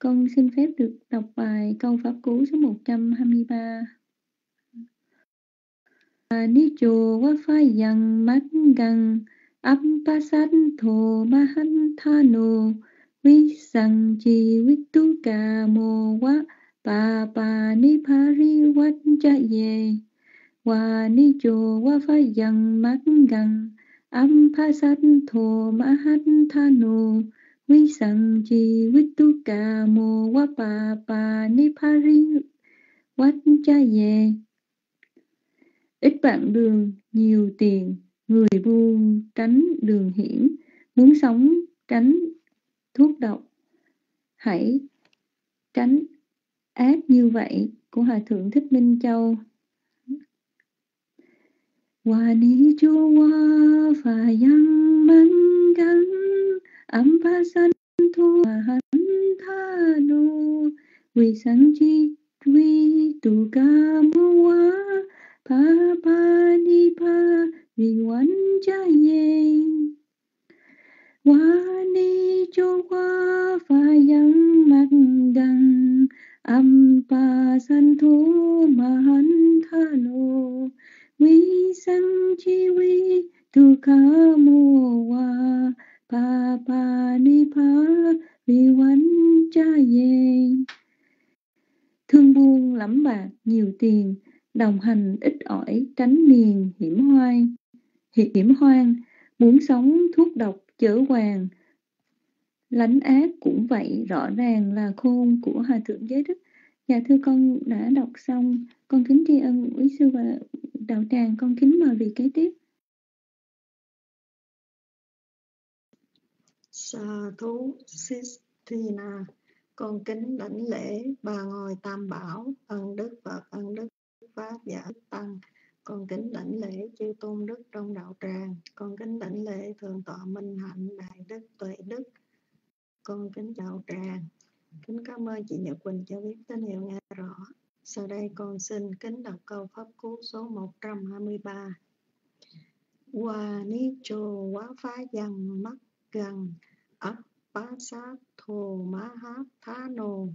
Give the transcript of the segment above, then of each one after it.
Con xin phép được đọc bài câu Pháp Cú số 123. À, ni chô wa pha yang mắt găng Ampasat thô ma hắn tha nô Vi sang chi vi tu ca mô wa Pa pa ni pa ri wat cha ye Wa ni chô wa pha yang mắt găng Ampasat thô ma hắn tha nô vi sang chi vi tu ca mô wa pa pa ni pa ri wat cha ye ít bạn đường, nhiều tiền. Người buôn, tránh đường hiểm. Muốn sống, tránh thuốc độc. Hãy tránh ác như vậy, của hòa thượng thích minh châu. Wa ni chu wa fa yang mang gang Ám pa san tu mãn tha nu, vi san chi vi tu cà mu wa, pa pa ni pa vi văn gia yêng, văn ni châu qua pha yam mạn đắng. Ám ambasantho mahantano visanchitvi dugamuwa tha nu, vi san chi vi tu mahantano mu wa mo wa pa pa ni pa vi văn cha ye thương buôn lắm bạc, nhiều tiền, đồng hành ít ỏi, tránh miền hiểm hoang. Hiểm hoang, muốn sống thuốc độc chở hoàng. Lánh ác cũng vậy, rõ ràng là khôn của hòa thượng giới đức. Dạ thưa con, đã đọc xong, con kính tri ân quý sư và đạo tràng, con kính mời vị kế tiếp. Sa thú Sistina. Con kính đảnh lễ bà ngồi tam bảo, ân đức và ân đức pháp giả tăng. Con kính đảnh lễ chư tôn đức trong đạo tràng. Con kính đảnh lễ thượng tọa minh hạnh đại đức tuệ đức. Con kính đạo tràng. Kính cảm ơn chị Nhật Quỳnh cho biết tín hiệu nghe rõ. Sau đây con xin kính đọc câu pháp cú số 123 qua ni chô quá phá dần mắt gần ấp sát thồ má hát thá nồ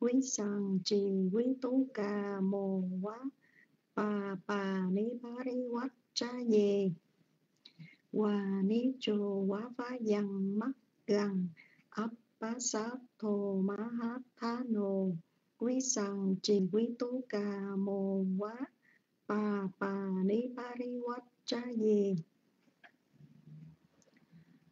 quý Sàng trì quý tú ca mồ quá pa pa ni pa ri wat cha ye Hòa ni chô quá phá dần mắt gần ấp sát thồ má hát thá nồ quý Sàng trì quý tú ca mồ quá pa pa ni pa ri wat cha ye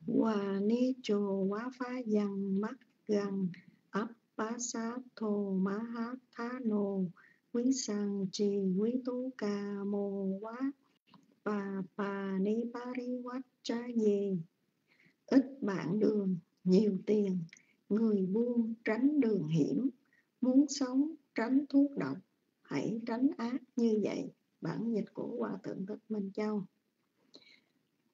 Hòa ni chồ quá phá dằn, mắt gần, ấp bá sát thồ má hát thá nồ. Quý sằng trì, quý tú ca mồ quá. Bà bà ni ba ri quát cha gì ít bạn đường, nhiều tiền. Người buôn tránh đường hiểm. Muốn sống, tránh thuốc độc. Hãy tránh ác như vậy. Bản dịch của hòa thượng thích minh châu.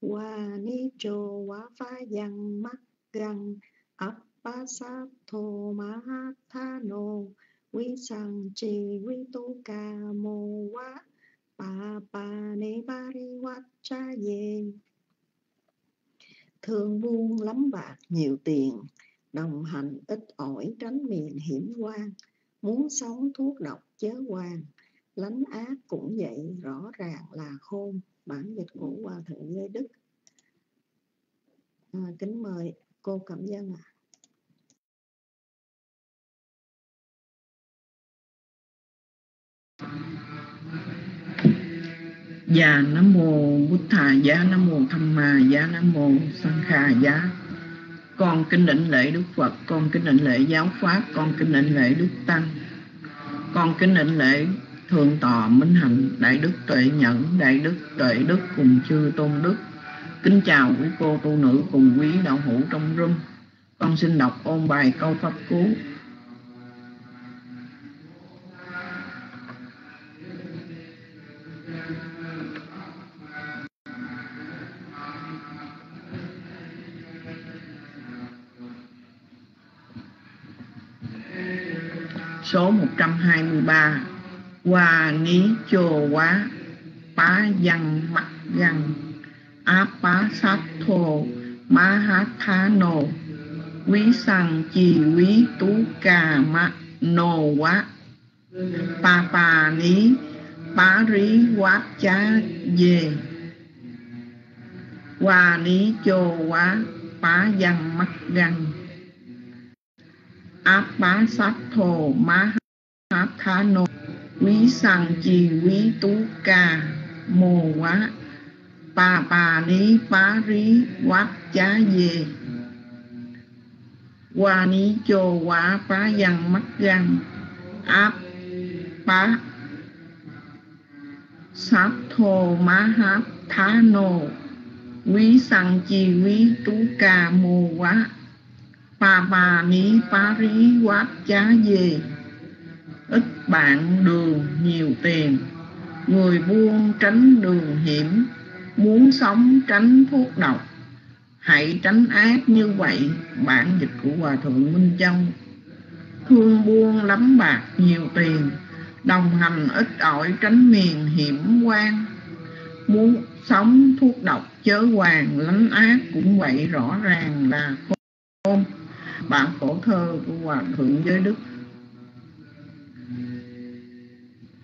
Wa ni cho wa pha yang mắt găng ấp ba sát thô ma ha tha nô quý sang chi quý tu ca mô wa pa pa ni ba ri wat cha ye thương buông lắm bạc, nhiều tiền, đồng hành ít ỏi, tránh miền hiểm quan muốn sống thuốc độc chớ quan lánh ác cũng vậy, rõ ràng là khôn bản dịch của hòa thượng Lê đức. À, kính mời cô cẩm dân ạ. À. Dạ Nam Mô bút Thà Giá Nam Mô Tham Ma Giá Nam Mô Sang Kha Giá. Con kính định lễ Đức Phật Con kính định lễ Giáo Pháp Con kính định lễ Đức Tăng. Con kính định lễ Thượng Tọa Minh Hạnh, Đại Đức Tuệ Nhẫn, Đại Đức Tuệ Đức cùng chư Tôn Đức. Kính chào quý cô tu nữ cùng quý đạo hữu trong room Con xin đọc ôn bài câu pháp cú số 123 Hoa ní chô quá, bá văn mặt găng Á bá sát thô Má hát thá nô Quý sằng chi quý tú cà ma nô quá pa pa ní, bá rí quá chá dê qua ní chô quá, bá văn mặt găng áp bá sát thô má hát thá nô quý sang chi quý tú ca mô quá. Pa pa ní pa rí quát, chá, dê. Qua ní chô, quá, phá văn mắt găng áp, bá. Sát thô, má, háp, thá nô quý sang chi quý tú ca mô quá. Pa pa ní pa rí quát, chá, dê ít bạn đường nhiều tiền. Người buôn tránh đường hiểm, muốn sống tránh thuốc độc. Hãy tránh ác như vậy, bản dịch của hòa thượng minh châu. Thương buôn lắm bạc nhiều tiền, đồng hành ít ỏi tránh miền hiểm quan muốn sống thuốc độc chớ hoàng, lánh ác cũng vậy, rõ ràng là khôn. Bản khổ thơ của hòa thượng giới đức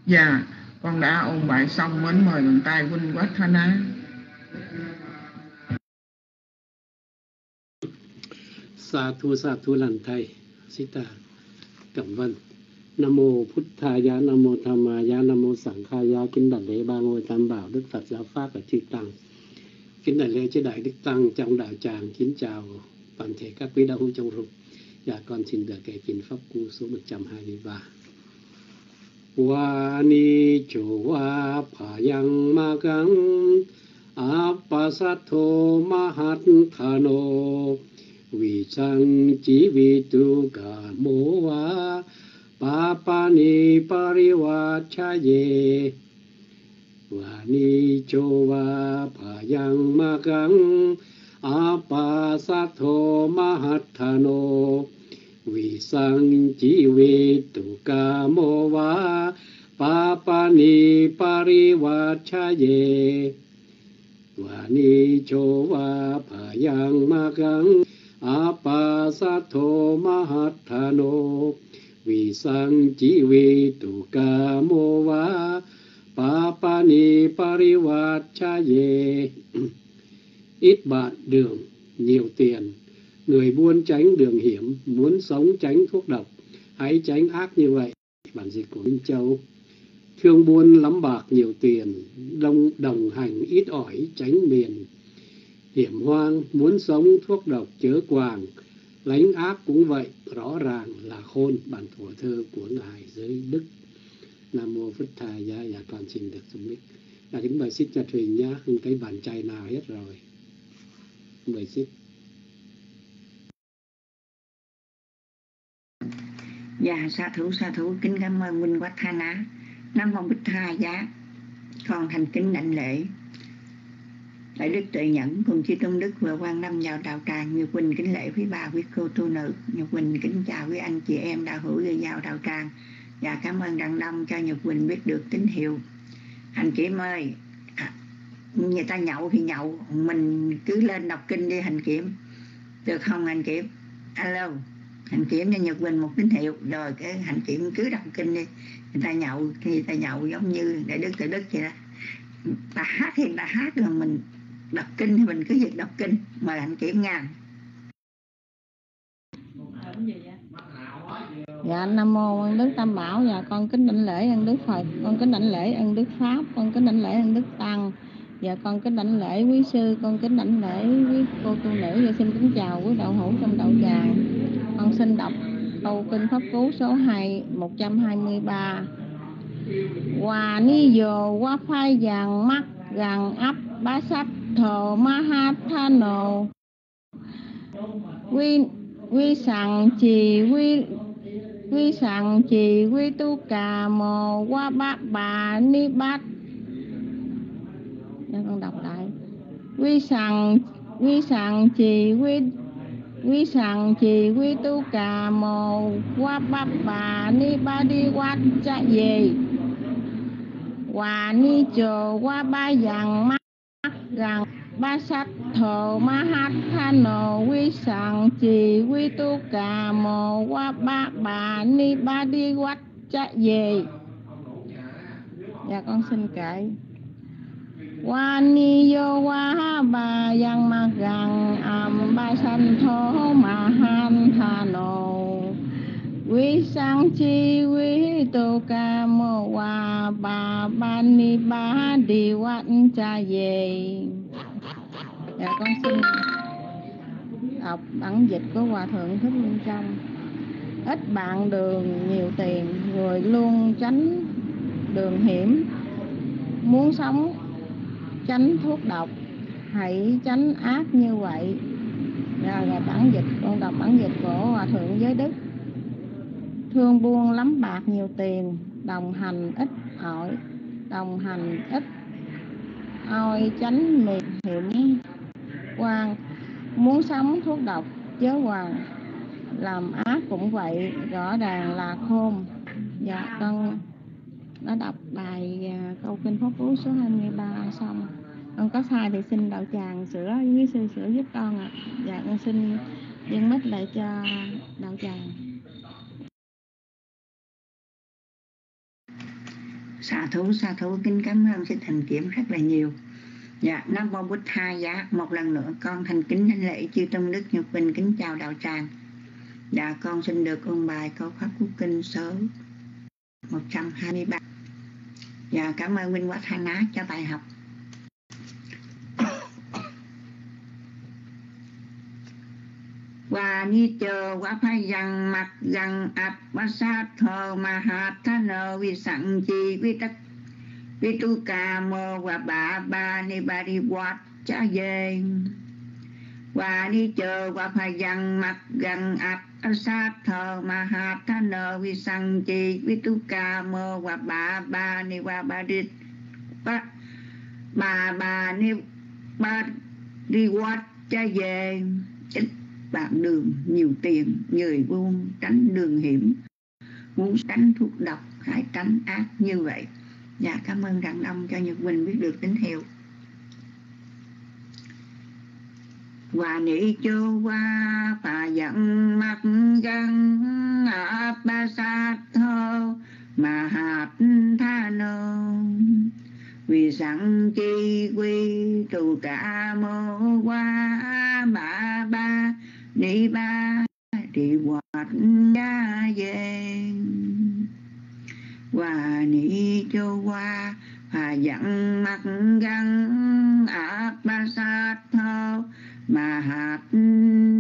dạ con đã ôn bài xong mến mời bàn tay huynh quát thanh á. Sa thu sa thu lành thầy sita cẩm vân. Nam mô phật tha nam mô tham ma nam mô sảng kha gia kính đảnh lễ ba ngôi tam bảo, đức phật giáo pháp và chư tăng. Kính đảnh lễ chư đại đức tăng, trong đạo tràng kính chào toàn thể các quý đạo hữu trong rung. Dạ con xin được kể kinh pháp cú số 123 Wani chowa payang magang apasato mahat thano vi chang chỉ vi tu cả mô wa pa pa ni pariwa cha ye Wani chowa payang magang apasato mahat thano vì sang chỉ vì tu ca mô va, pa pa ni pari va cha ye. Va ni cho va pa yang ma gang, a pa sa tho ma hat tha no. Vì sang chỉ vì tu ca mô va, pa pa ni pari va cha ye. Ít bạn đường nhiều tiền người buôn tránh đường hiểm, muốn sống tránh thuốc độc, hãy tránh ác như vậy. Bản dịch của minh châu. Thương buôn lắm bạc nhiều tiền, đông đồng hành ít ỏi, tránh miền. Hiểm hoang, muốn sống thuốc độc chớ quàng, lánh ác cũng vậy, rõ ràng là khôn. Bản thủa thơ của ngài giới đức. Nam mô phật thà gia dạ toàn trình được dùng mít. Là kính mời xích cho thuyền nhá, không thấy bàn chay nào hết rồi. Mời xích. Dạ sa thủ sa thủ kính cảm ơn Huynh Quách Tha Ná. Năm Mô Bích Tha Giá, Con thành kính đảnh lễ. Đại Đức Tuệ Nhẫn cùng chư Tôn Đức vừa quan năm vào đạo tràng Như Quỳnh kính lễ quý bà, quý cô, tu nữ. Như Quỳnh kính chào quý anh, chị em đạo hữu gây vào đạo tràng. Và cảm ơn Đặng Đông cho Nhật Quỳnh biết được tín hiệu. Anh chị ơi à, Người ta nhậu thì nhậu. Mình cứ lên đọc kinh đi hành kiểm Được không, anh kiểm Alo hạnh kiểm cho nhật bình một tín hiệu, rồi cái hạnh kiểm cứ đọc kinh đi. Người ta nhậu người ta nhậu giống như đại đức tự đức vậy đó. Ta hát thì ta hát là mình đọc kinh thì mình cứ việc đọc kinh mời hạnh kiểm ngàn dạ nam mô ân đức tam bảo. Dạ con kính đảnh lễ ân đức phật, con kính đảnh lễ ân đức pháp, con kính đảnh lễ ân đức tăng dạ con kính đảnh lễ quý sư, con kính đảnh lễ quý cô tu nữ. Và xin kính chào quý đạo hữu trong đạo tràng. Con xin đọc câu kinh pháp cú số 2 123 Hòa ni dồ qua phai vàng mắt gần ấp bá sách thờ ma ha tha nồ. Quy quy sằng trì quy quy sằng trì quy tu cà mồ qua bát bà ni bát cho con đọc lại. Quy sằng quy sằng trì quy quy sằng trì quy tu cà mồ qua ba bà ni ba đi qua cha về. Hòa ni chồ qua ba dàn mắt rằng ba sách thờ ma hát tha nô quy sằng trì quy tu cà mồ qua ba bà ni ba đi quát cha về. Dạ con xin kể wa ni yo wa ba yang ma gang, am ba san tho ma han tha no. Vi sang chi vi tu ca mô wa ba ba ni ba đi quát cha về dạ con xin đọc bản dịch của hòa thượng thích minh trong. Ít bạn đường, nhiều tiền người luôn tránh đường hiểm. Muốn sống tránh thuốc độc. Hãy tránh ác như vậy. Là, là bản dịch con đọc bản dịch của hòa thượng giới đức. Thương buôn lắm bạc nhiều tiền đồng hành ít ỏi đồng hành ít oi tránh miệt hiểm. Quan muốn sống thuốc độc chớ hoàng làm ác cũng vậy rõ ràng là khôn. Dạ con đã đọc bài à, câu kinh pháp cú số 23 xong. Con có sai thì xin đạo tràng sửa với sư sửa giúp con ạ. À. dạ con xin dân mít lại cho đạo tràng. Xạ thú xạ thú kính cảm ơn sư thành kiểm rất là nhiều. Dạ, Nam Mô Bút Tha Giá Một lần nữa con thành kính thanh lễ chư Tôn Đức Nhật Bình kính chào đạo tràng. Dạ, con xin được ôn bài câu Pháp cú Kinh số 123 Dạ, cảm ơn Minh Quát Hà Á cho bài học. Và ni chờ quá phải rằng mặt rằng áp bát sát thờ mà hạt tha nơ vi sẵn chi vi tu cà mơ và bà ba ni ba đi quát cha về và đi chờ và phải dằn mặt gần ập sát thờ mà hạt tha nờ vi sang chi ca mơ và bà ba ni và ba đi ba, bà bà ni, ba đi quát cha về. Bạn đường nhiều tiền người buôn tránh đường hiểm. Muốn tránh thuốc độc, hãy tránh ác như vậy. Dạ cảm ơn Đặng Đông cho Nhật bình biết được tín hiệu. Và ni chô qua và dẫn mắt găng áp ba sát thơ mà hạt tha nô vì sẵn chi quy tù cả mô qua mã ba ni ba đi hoạt gia về. Và ni châu qua và dẫn mặt găng áp ba sát thâu mà hạt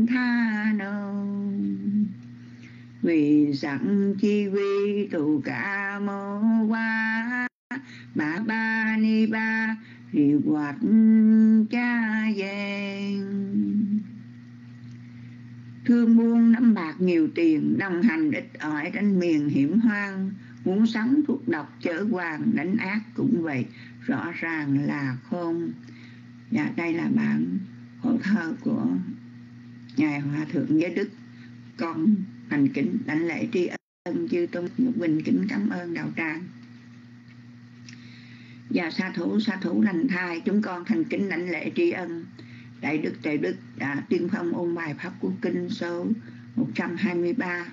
tha nâu, vì sẵn chi vi tù cả mô qua. Bà ba ni ba, thì quạt cha vàng. Thương buôn năm bạc nhiều tiền, đồng hành ít ỏi trên miền hiểm hoang. Muốn sống thuốc độc chở hoàng, đánh ác cũng vậy, rõ ràng là không. Dạ đây là bạn hồ thơ của ngài hòa thượng giới đức. Con thành kính đảnh lễ tri ân chư tôn bình kính cảm ơn đạo tràng. Và sa thủ sa thủ lành thai chúng con thành kính đảnh lễ tri ân. Đại đức tề đức đã tuyên phong ôn bài pháp của kinh số 123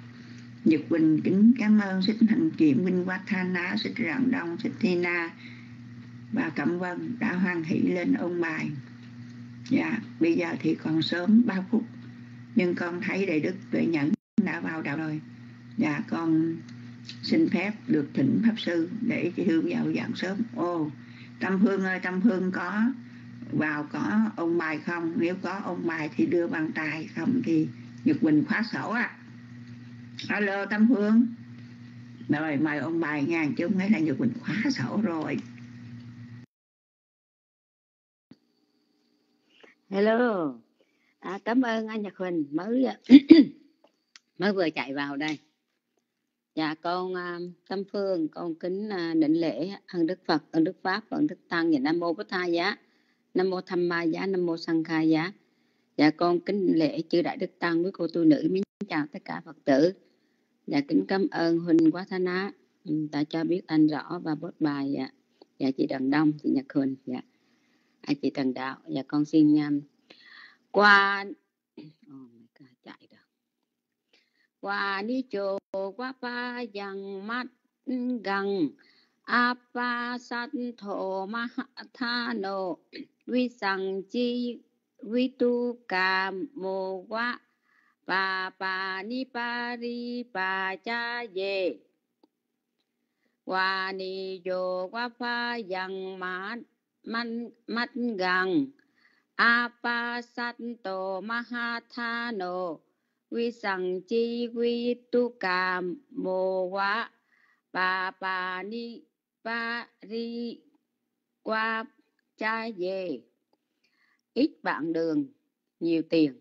Nhật bình kính cảm ơn Xích Hành Kiệm, minh Quát Tha Ná, Xích Rạng Đông, Xích Thi Na. Và Cẩm Vân đã hoan hỷ lên ôn bài. Dạ, bây giờ thì còn sớm 3 phút, nhưng con thấy Đại Đức Tuệ Nhẫn đã vào đạo rồi. Dạ, con xin phép được thỉnh Pháp Sư để chị Hương vào dạng sớm. Ồ, Tâm Phương ơi, Tâm Phương có vào có ông bài không? Nếu có ông bài thì đưa bàn tay không thì Nhật bình khóa sổ ạ. À alo tâm phương rồi mời ông bài ngàn chứ không là nhật bình khóa sổ rồi hello. À, cảm ơn anh nhật huỳnh. Mới mới vừa chạy vào đây. Dạ con uh, tâm phương con kính à, uh, định lễ ân đức phật ân đức pháp ân đức tăng và nam mô Bố tha giá. Nam mô tham ma giá nam mô sanh khai giá. Dạ con kính lễ chư đại đức tăng với cô tu nữ Mến chào tất cả phật tử. Dạ kính cảm ơn huỳnh quá thá ná ừ, đã cho biết anh rõ và bớt bài dạ. Dạ chị Đằng đông chị nhật huỳnh dạ anh chị Trần Đạo và con xin um, qua oh chạy được qua đi chô qua pa yang mắt gần apa sát thổ ma tha nô vi sang chi vi tu ca mô quá pa pa ni pa ri pa cha ye qua ni yo qua pa yang mắt man mắt gần apa san tô mahathano vi sang chi vi tu ca mô quá pa pa ni pa ri qua cha về ít bạn đường nhiều tiền.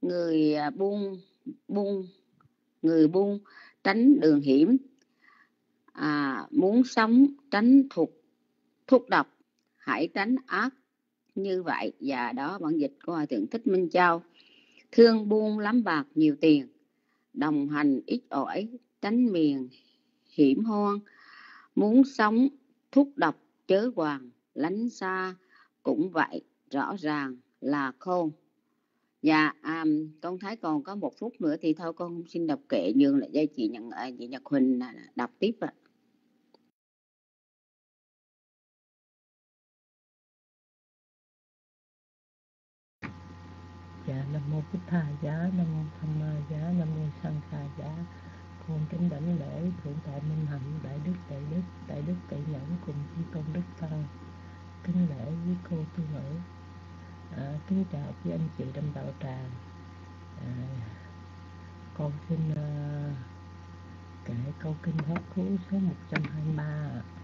Người à, buông buôn buôn người buôn tránh đường hiểm. À, muốn sống tránh thuộc thuốc độc hãy tránh ác như vậy và đó bản dịch của hòa thượng thích minh châu. Thương buôn lắm bạc nhiều tiền đồng hành ít ỏi tránh miền hiểm hoang. Muốn sống thuốc độc chớ hoàng lánh xa cũng vậy rõ ràng là khôn. Dạ à, con thấy còn có một phút nữa thì thôi con xin đọc kệ nhường lại cho chị nhận à, chị nhật huỳnh à, đọc tiếp ạ. à. Mô bích tha giá nam mô tham ma giá nam mô sanh tha giá. Con kính đảnh lễ thượng tọa minh hạnh đại đức đại đức đại đức tệ nhẫn cùng chư tôn đức tăng. Kính lễ với cô tu nữ à, kính chào với anh chị đồng đạo tràng à, con xin uh, kể câu kinh pháp cú số 123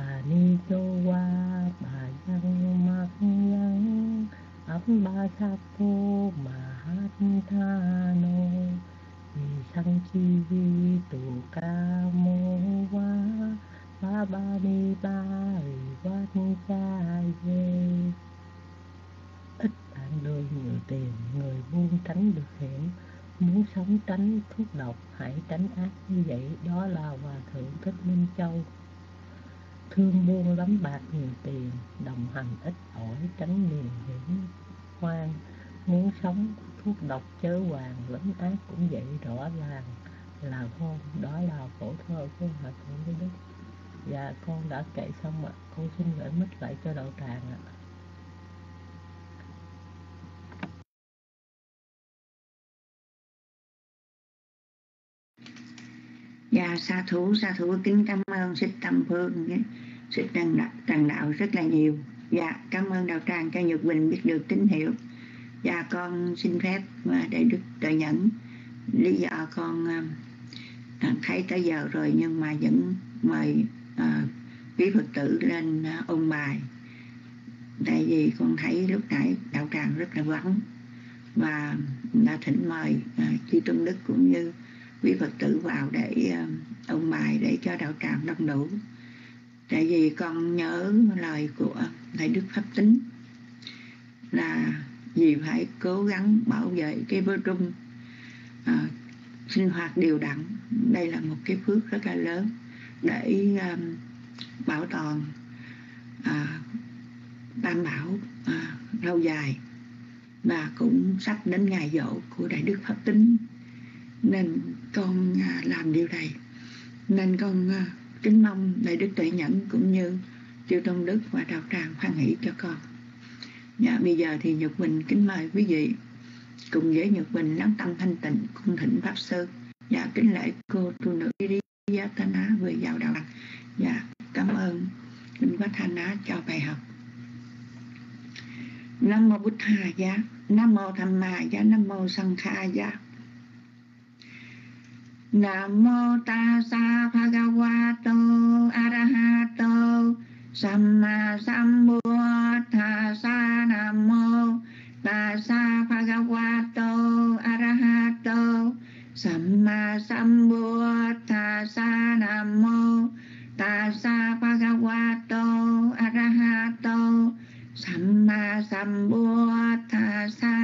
và ni cho qua bà dân mặc nhân ấm ba sa cô mà hát tha nô vì sang chi vi tù ca mô qua ba ba ni ba vì quát cha dê ít bạn đời người tiền người buông tránh được hiểm muốn sống tránh thuốc độc hãy tránh ác như vậy đó là hòa thượng thích minh châu thương muôn lắm bạc nhiều tiền, đồng hành ít ỏi, tránh niềm hiểm hoang. Muốn sống thuốc độc chớ hoàng, lẫn ác cũng vậy rõ ràng. Là con, đó là phổ thơ của hòa thượng với đức. Dạ con đã kể xong ạ. Con xin gửi mít lại cho đạo tràng ạ. Dạ sa thủ sa thủ kính cảm ơn Sư Tâm Phương Sư Trần Đạo, Trần Đạo rất là nhiều. Dạ cảm ơn Đạo Tràng cho Nhật bình biết được tín hiệu. Dạ con xin phép à, đại Đức Trợ Nhẫn. Lý do con à, à, thấy tới giờ rồi nhưng mà vẫn mời à, quý Phật tử lên uh, ôn bài. Tại vì con thấy lúc nãy Đạo Tràng rất là vắng Và đã thỉnh mời à, Chư Tôn Đức cũng như quý Phật tử vào để ờ, ông bài để cho đạo tràng đông đủ. Tại vì con nhớ lời của thầy Đức Pháp Tính là vì phải cố gắng bảo vệ cái vô trung à, sinh hoạt đều đặn. Đây là một cái phước rất là lớn để um, bảo toàn à, tam bảo à, lâu dài và cũng sắp đến ngày dỗ của đại đức pháp tính. Nên con à, làm điều này. Nên con à, kính mong đại đức tuệ nhẫn cũng như chư tôn đức và đạo tràng hoan hỷ cho con. Dạ bây giờ thì nhật bình kính mời quý vị cùng với nhật bình lắng tâm thanh tịnh cung thỉnh pháp sư. Dạ kính lễ cô tu nữ Yatana giá vừa vào đạo tràng dạ cảm ơn linh quá thanh á cho bài học. Nam mô bút hà giá, nam mô tham ma giá, nam mô sanh kha giá. Nam mô ta tassa bhagavato arahato samma sambuddhassa Nam mô ta tassa bhagavato arahato samma sambuddhassa Nam mô ta tassa bhagavato arahato samma sambuddhassa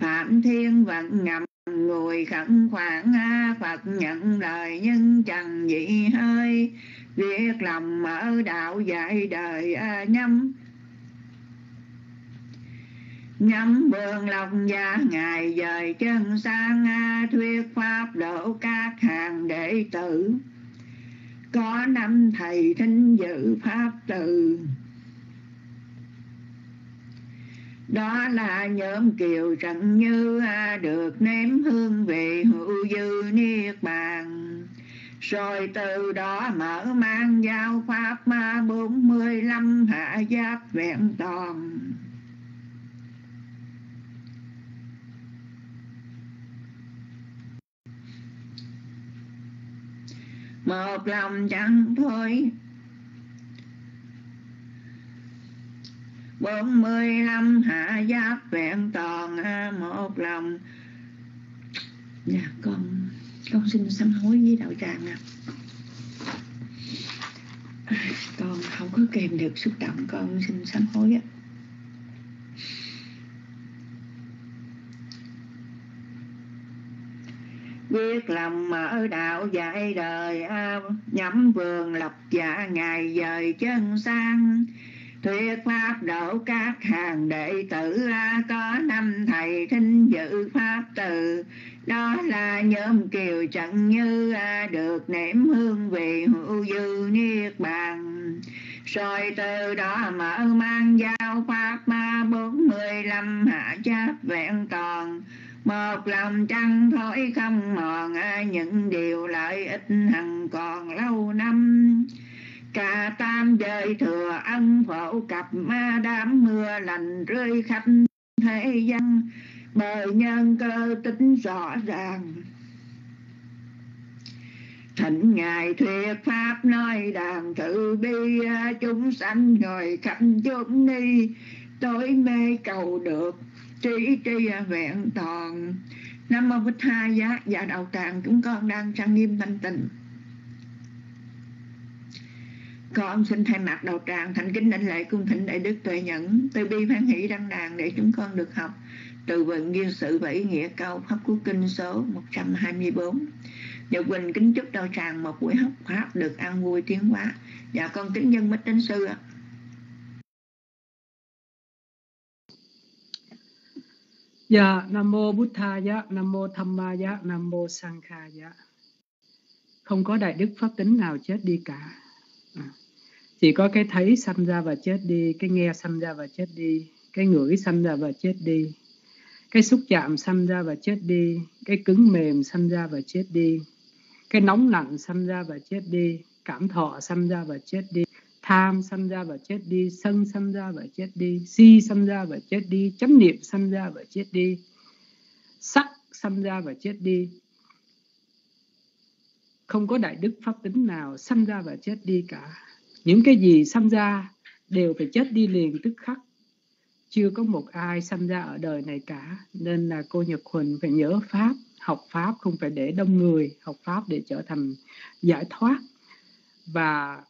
Phạm Thiên vận ngậm ngùi khẩn khoản phật nhận lời nhưng chẳng dị hơi việc lòng mở đạo dạy đời nhắm nhắm bường lòng gia ngài dời chân sang thuyết pháp độ các hàng đệ tử. Có năm thầy thính dự pháp từ đó là nhóm kiều chẳng như à, được nếm hương vị hữu dư niết bàn. Rồi từ đó mở mang giao pháp ma bốn mươi lăm hạ giáp vẹn toàn. Một lòng chẳng thôi bốn mươi lăm hạ giáp vẹn toàn một lòng. Dạ con con xin sám hối với đạo tràng ạ. À. con không có kèm được xúc động, con xin sám hối á quyết lòng mở đạo dạy đời nhắm vườn lập dạ ngày dời chân sang thuyết pháp độ các hàng đệ tử có năm thầy thính dự pháp từ. Đó là nhóm kiều trận như được nếm hương vị hữu dư niết bàn. Rồi từ đó mở mang giao pháp ma bốn mươi lăm hạ chấp vẹn toàn. Một lòng trăng thổi không mòn những điều lợi ích hằng còn lâu năm cả tam giới thừa ân phổ cập ma đám mưa lành rơi khắp thế gian, bởi nhân cơ tính rõ ràng. Thỉnh ngài thuyết pháp nói đàn tự bi, chúng sanh ngồi khắp chốn ni, tối mê cầu được trí tri vẹn toàn. Năm mô bích hai giá dạ và đầu tràng chúng con đang trang nghiêm thanh tịnh con xin thay mặt đầu tràng thành kính đảnh lễ cung thỉnh đại đức tuệ nhẫn. Từ bi hoan hỷ đăng đàn để chúng con được học. Từ vựng duyên sự và ý nghĩa câu pháp cú kinh số 124 Nhật Quỳnh kính chúc đầu tràng một buổi học pháp được an vui tiến hóa. Dạ con kính dân bích đến sư ạ. Dạ, Nam Mô bút Tha dạ Nam Mô Tham Ma dạ Nam Mô Sang Kha dạ Không có đại đức pháp tính nào chết đi cả. Chỉ có cái thấy sanh ra và chết đi, cái nghe sanh ra và chết đi, cái ngửi sanh ra và chết đi, cái xúc chạm sanh ra và chết đi, cái cứng mềm sanh ra và chết đi, cái nóng lạnh sanh ra và chết đi, cảm thọ sanh ra và chết đi, tham sanh ra và chết đi sân sanh ra và chết đi si sanh ra và chết đi chấm niệm sanh ra và chết đi sắc sanh ra và chết đi không có đại đức pháp tính nào sanh ra và chết đi cả những cái gì sanh ra đều phải chết đi liền tức khắc. Chưa có một ai sanh ra ở đời này cả, nên là cô Nhật Huỳnh phải nhớ pháp, học pháp, không phải để đông người, học pháp để trở thành giải thoát. Và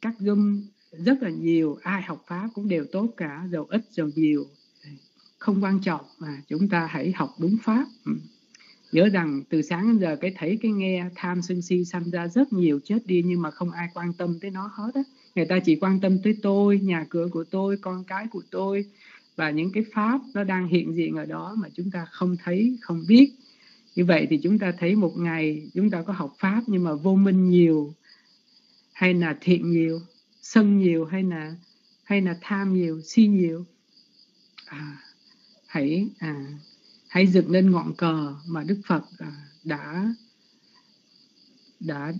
các zoom rất là nhiều, ai học pháp cũng đều tốt cả, giàu ít, giàu nhiều. Không quan trọng mà chúng ta hãy học đúng pháp. ừ nhớ rằng từ sáng đến giờ cái thấy cái nghe tham sân si sanh ra rất nhiều chết đi nhưng mà không ai quan tâm tới nó hết á. Người ta chỉ quan tâm tới tôi nhà cửa của tôi con cái của tôi và những cái pháp nó đang hiện diện ở đó mà chúng ta không thấy không biết. Như vậy thì chúng ta thấy một ngày chúng ta có học pháp nhưng mà vô minh nhiều hay là thiện nhiều sân nhiều hay là hay là tham nhiều si nhiều. À, hãy à, hãy dựng lên ngọn cờ mà đức phật à, đã đã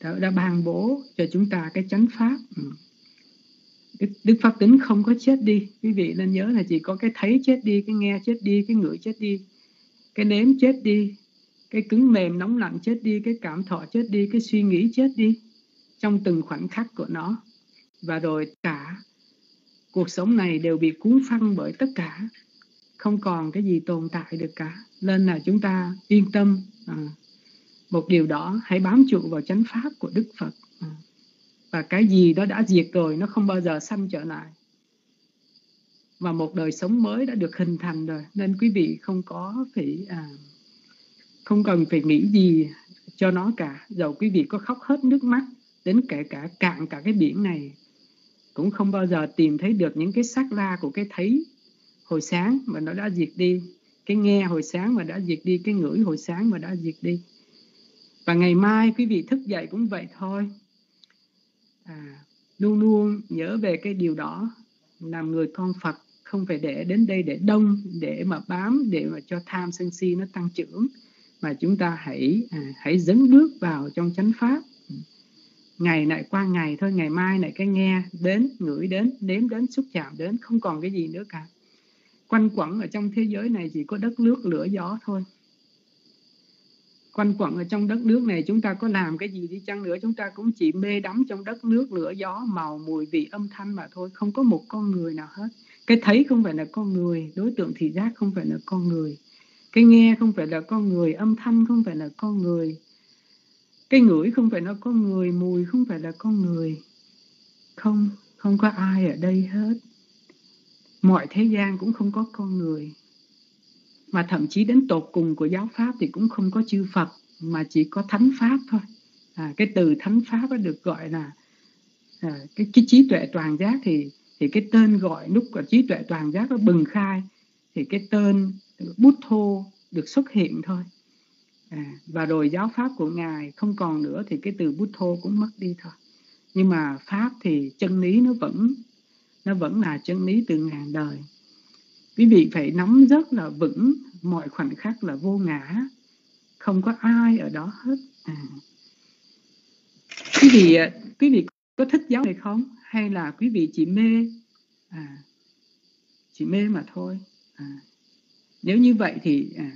đã, đã ban bố cho chúng ta cái chánh pháp. Ừ. Đức, đức pháp tính không có chết đi. Quý vị nên nhớ là chỉ có cái thấy chết đi cái nghe chết đi cái ngửi chết đi cái nếm chết đi cái cứng mềm nóng lạnh chết đi cái cảm thọ chết đi cái suy nghĩ chết đi trong từng khoảnh khắc của nó. Và rồi cả cuộc sống này đều bị cuốn phăng bởi tất cả không còn cái gì tồn tại được cả. Nên là chúng ta yên tâm à, một điều đó hãy bám trụ vào chánh pháp của đức phật à, và cái gì đó đã diệt rồi nó không bao giờ sanh trở lại. Và một đời sống mới đã được hình thành rồi. Nên quý vị không có phải à, không cần phải nghĩ gì cho nó cả. Dầu quý vị có khóc hết nước mắt đến kể cả cạn cả cái biển này cũng không bao giờ tìm thấy được những cái sắc la của cái thấy hồi sáng mà nó đã diệt đi cái nghe hồi sáng mà đã diệt đi cái ngửi hồi sáng mà đã diệt đi. Và ngày mai quý vị thức dậy cũng vậy thôi. À, luôn luôn nhớ về cái điều đó làm người con Phật không phải để đến đây để đông để mà bám để mà cho tham sân si nó tăng trưởng mà chúng ta hãy à, hãy dấn bước vào trong chánh pháp. Ngày lại qua ngày thôi ngày mai lại cái nghe đến ngửi đến nếm đến xúc chạm đến không còn cái gì nữa cả quanh quẩn ở trong thế giới này chỉ có đất nước lửa gió thôi. Quanh quẩn ở trong đất nước này chúng ta có làm cái gì đi chăng nữa, chúng ta cũng chỉ mê đắm trong đất nước lửa gió, màu, mùi, vị, âm thanh mà thôi, không có một con người nào hết. Cái thấy không phải là con người, đối tượng thị giác không phải là con người. Cái nghe không phải là con người, âm thanh không phải là con người. Cái ngửi không phải là con người, mùi không phải là con người. Không không có ai ở đây hết mọi thế gian cũng không có con người. Mà thậm chí đến tột cùng của giáo pháp thì cũng không có chư Phật mà chỉ có thánh pháp thôi. À, cái từ thánh pháp nó được gọi là à, cái, cái trí tuệ toàn giác thì thì cái tên gọi lúc của trí tuệ toàn giác nó bừng khai thì cái tên bút thô được xuất hiện thôi. À, và rồi giáo pháp của ngài không còn nữa thì cái từ bút thô cũng mất đi thôi. Nhưng mà pháp thì chân lý nó vẫn nó vẫn là chân lý từ ngàn đời. Quý vị phải nắm rất là vững mọi khoảnh khắc là vô ngã. Không có ai ở đó hết. À. quý vị à, quý vị có thích giáo này không? Hay là quý vị chỉ mê? À, chỉ mê mà thôi. À. nếu như vậy thì à,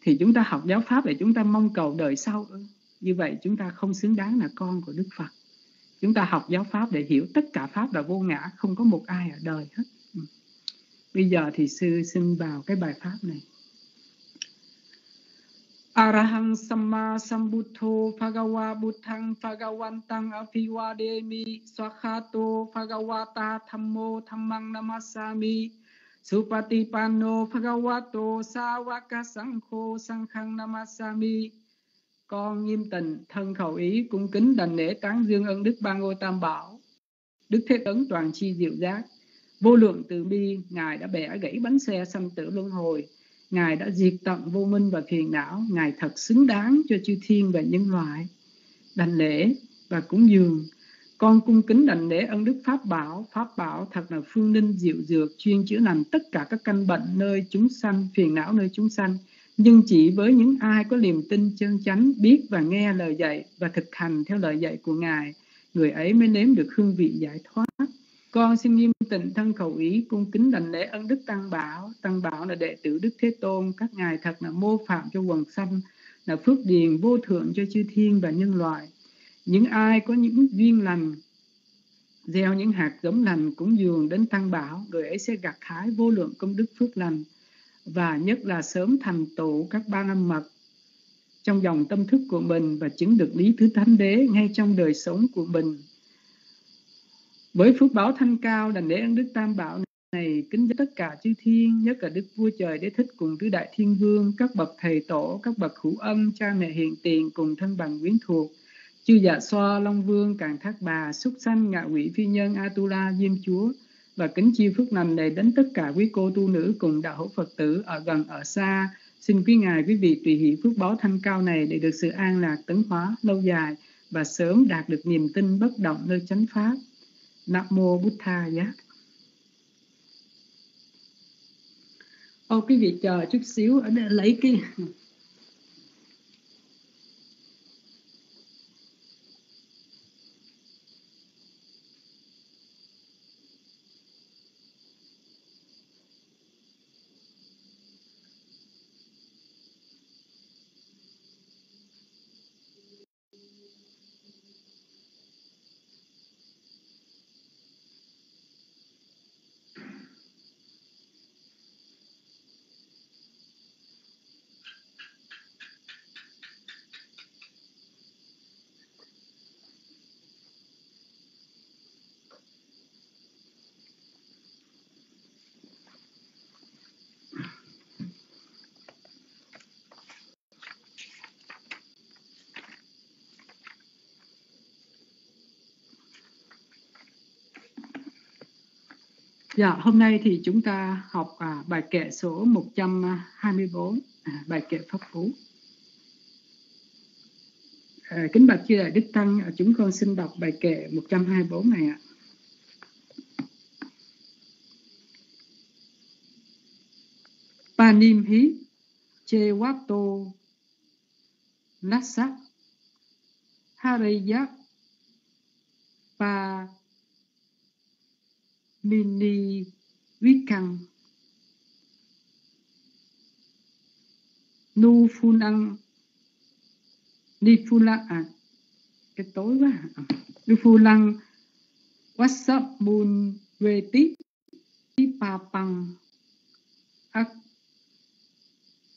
thì chúng ta học giáo pháp để chúng ta mong cầu đời sau. Như vậy chúng ta không xứng đáng là con của đức phật chúng ta học giáo pháp để hiểu tất cả pháp là vô ngã, không có một ai ở đời hết. Ừ. Bây giờ thì sư xin vào cái bài pháp này. Arahang Samma Sambuddho Phagawa Buddhang Phagawantang Apiwademi Swakhato Phagawata Thammo Thammang Namasami Supatipanno Phagawato Sawaka Sangho Sanghang Namasami con nghiêm tình thân khẩu ý, cung kính, đành lễ tán dương ân đức ban ngôi tam bảo. Đức thế ấn toàn chi diệu giác. Vô lượng từ bi, ngài đã bẻ gãy bánh xe sanh tử luân hồi. Ngài đã diệt tận vô minh và phiền não. Ngài thật xứng đáng cho chư thiên và nhân loại. Đành lễ và cúng dường. Con cung kính đảnh lễ ân đức pháp bảo. Pháp bảo thật là phương ninh diệu dược chuyên chữa lành tất cả các căn bệnh nơi chúng sanh, phiền não nơi chúng sanh nhưng chỉ với những ai có niềm tin chân chánh biết và nghe lời dạy và thực hành theo lời dạy của ngài, người ấy mới nếm được hương vị giải thoát. Con xin nghiêm tịnh thân khẩu ý, cung kính đảnh lễ ân đức tăng bảo. Tăng bảo là đệ tử đức thế tôn, các ngài thật là mô phạm cho quần sanh, là phước điền vô thượng cho chư thiên và nhân loại. Những ai có những duyên lành, gieo những hạt giống lành cũng dường đến tăng bảo, người ấy sẽ gặt hái vô lượng công đức phước lành và nhất là sớm thành tựu các ba âm mật. Trong dòng tâm thức của mình và chứng được lý thứ thánh đế ngay trong đời sống của mình. Với phước báo thanh cao, đành lễ ân đức tam bảo này kính tất cả chư thiên, nhất là đức vua trời đế thích cùng tứ đại thiên vương, các bậc thầy tổ, các bậc hữu ân, cha mẹ hiện tiền cùng thân bằng quyến thuộc, chư dạ xoa, long vương, càng thác bà, súc sanh, ngạ quỷ phi nhân atula diêm chúa và kính chi phước lành này đến tất cả quý cô tu nữ cùng đạo hữu phật tử ở gần, ở xa. Xin quý ngài, quý vị tùy hỷ phước báo thanh cao này để được sự an lạc, tấn hóa lâu dài và sớm đạt được niềm tin bất động nơi chánh pháp. Nam mô bút tha giá. Ô, quý vị chờ chút xíu, ở đây, lấy cái Dạ, hôm nay thì chúng ta học à, bài kệ số 124, à, bài kệ Pháp Phú. À, kính bạch chư đại đức tăng, à, chúng con xin đọc bài kệ 124 này ạ. Panim hí chê wato nasa haraya pa mini vikang nu phunang ni phula à cái tối quá à. nu phulang whatsapp bun về tí tí pa ác ak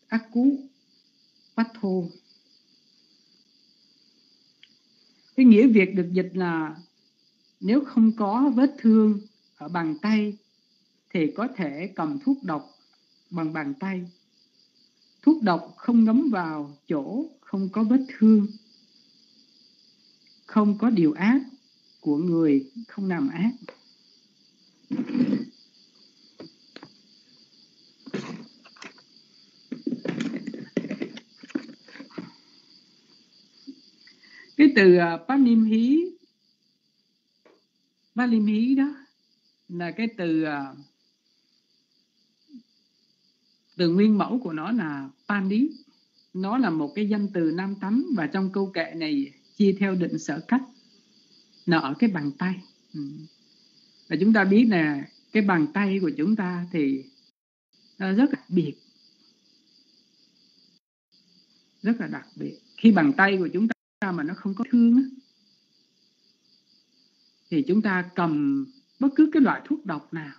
aku patho cái nghĩa việt được dịch là nếu không có vết thương ở bàn tay thì có thể cầm thuốc độc bằng bàn tay. Thuốc độc không ngấm vào chỗ không có vết thương, không có điều ác của người không làm ác. Cái từ à, uh, Panim Hí Panim Hí đó là cái từ à, từ nguyên mẫu của nó là pandi nó là một cái danh từ nam tắm và trong câu kệ này chia theo định sở cách. Nó ở cái bàn tay. Ừ. và chúng ta biết là cái bàn tay của chúng ta thì nó rất đặc biệt. Rất là đặc biệt. Khi bàn tay của chúng ta mà nó không có thương thì chúng ta cầm bất cứ cái loại thuốc độc nào.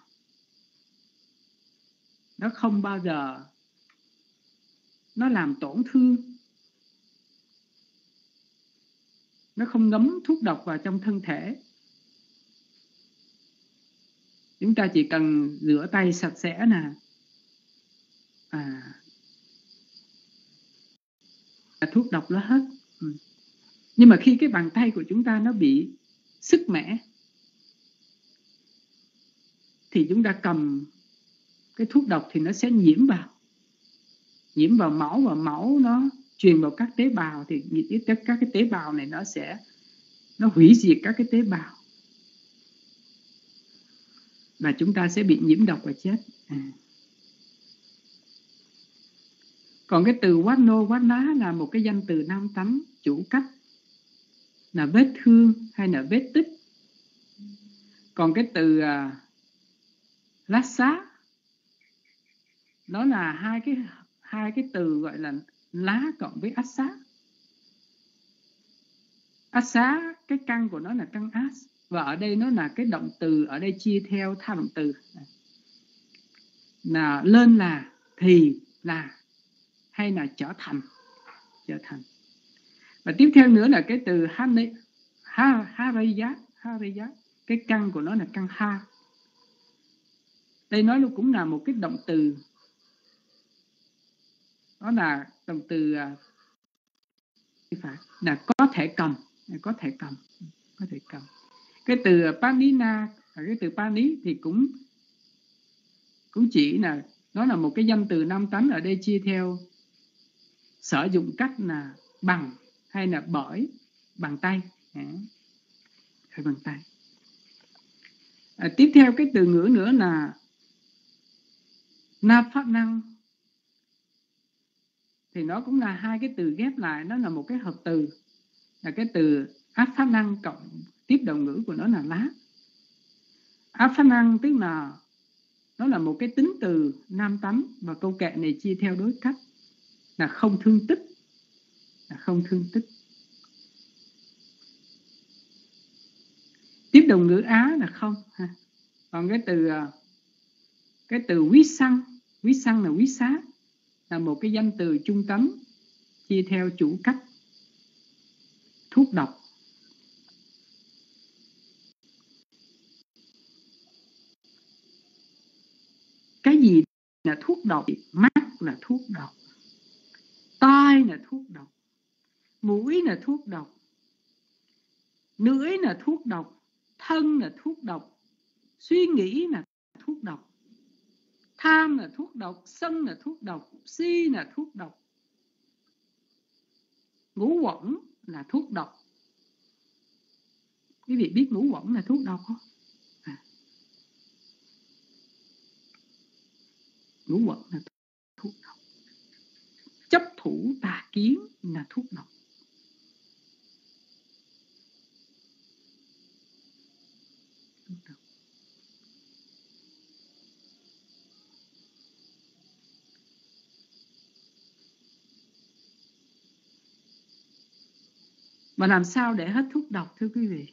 Nó không bao giờ, nó làm tổn thương. Nó không ngấm thuốc độc vào trong thân thể. Chúng ta chỉ cần rửa tay sạch sẽ nè. À. Thuốc độc nó hết. Ừ. nhưng mà khi cái bàn tay của chúng ta nó bị sức mẻ thì chúng ta cầm cái thuốc độc thì nó sẽ nhiễm vào. Nhiễm vào máu và máu nó truyền vào các tế bào thì các cái tế bào này nó sẽ nó hủy diệt các cái tế bào. Và chúng ta sẽ bị nhiễm độc và chết. À. còn cái từ quát nô quát ná là một cái danh từ nam tánh chủ cách là vết thương hay là vết tích. Còn cái từ à, lá đó là hai cái hai cái từ gọi là lá cộng với át xá át xá cái căn của nó là căn át, và ở đây nó là cái động từ, ở đây chia theo tha động từ. Là lên là, thì là, hay là trở thành trở thành. Và tiếp theo nữa là cái từ ha ha ha ha cái căn của nó là căn ha đây nói nó cũng là một cái động từ. Đó là động từ à, phải là có thể cầm có thể cầm có thể cầm. Cái từ panina à, cái từ pani thì cũng cũng chỉ là nó là một cái danh từ năm tánh ở đây chia theo. Sử dụng cách là bằng hay là bởi bằng tay. Hay bằng tay. À, tiếp theo cái từ ngữ nữa là na phát năng. Thì nó cũng là hai cái từ ghép lại, nó là một cái hợp từ, là cái từ áp phát năng cộng tiếp đồng ngữ của nó là lá. Áp phát năng tức là nó là một cái tính từ nam tánh và câu kệ này chia theo đối cách là không thương tích, là không thương tích. Tiếp đồng ngữ á là không ha. còn cái từ à, cái từ quý xăng quý săn là quý xá, là một cái danh từ trung tấm chia theo chủ cách. Thuốc độc. Cái gì là thuốc độc? Mắt là thuốc độc. Tai là thuốc độc. Mũi là thuốc độc. Lưỡi là thuốc độc. Thân là thuốc độc. Suy nghĩ là thuốc độc tham là thuốc độc, sân là thuốc độc, si là thuốc độc. Ngũ quẩn là thuốc độc. Quý vị biết ngũ quẩn là thuốc độc không? À. ngũ quẩn là thuốc độc. Chấp thủ tà kiến là thuốc độc. Và làm sao để hết thuốc độc, thưa quý vị?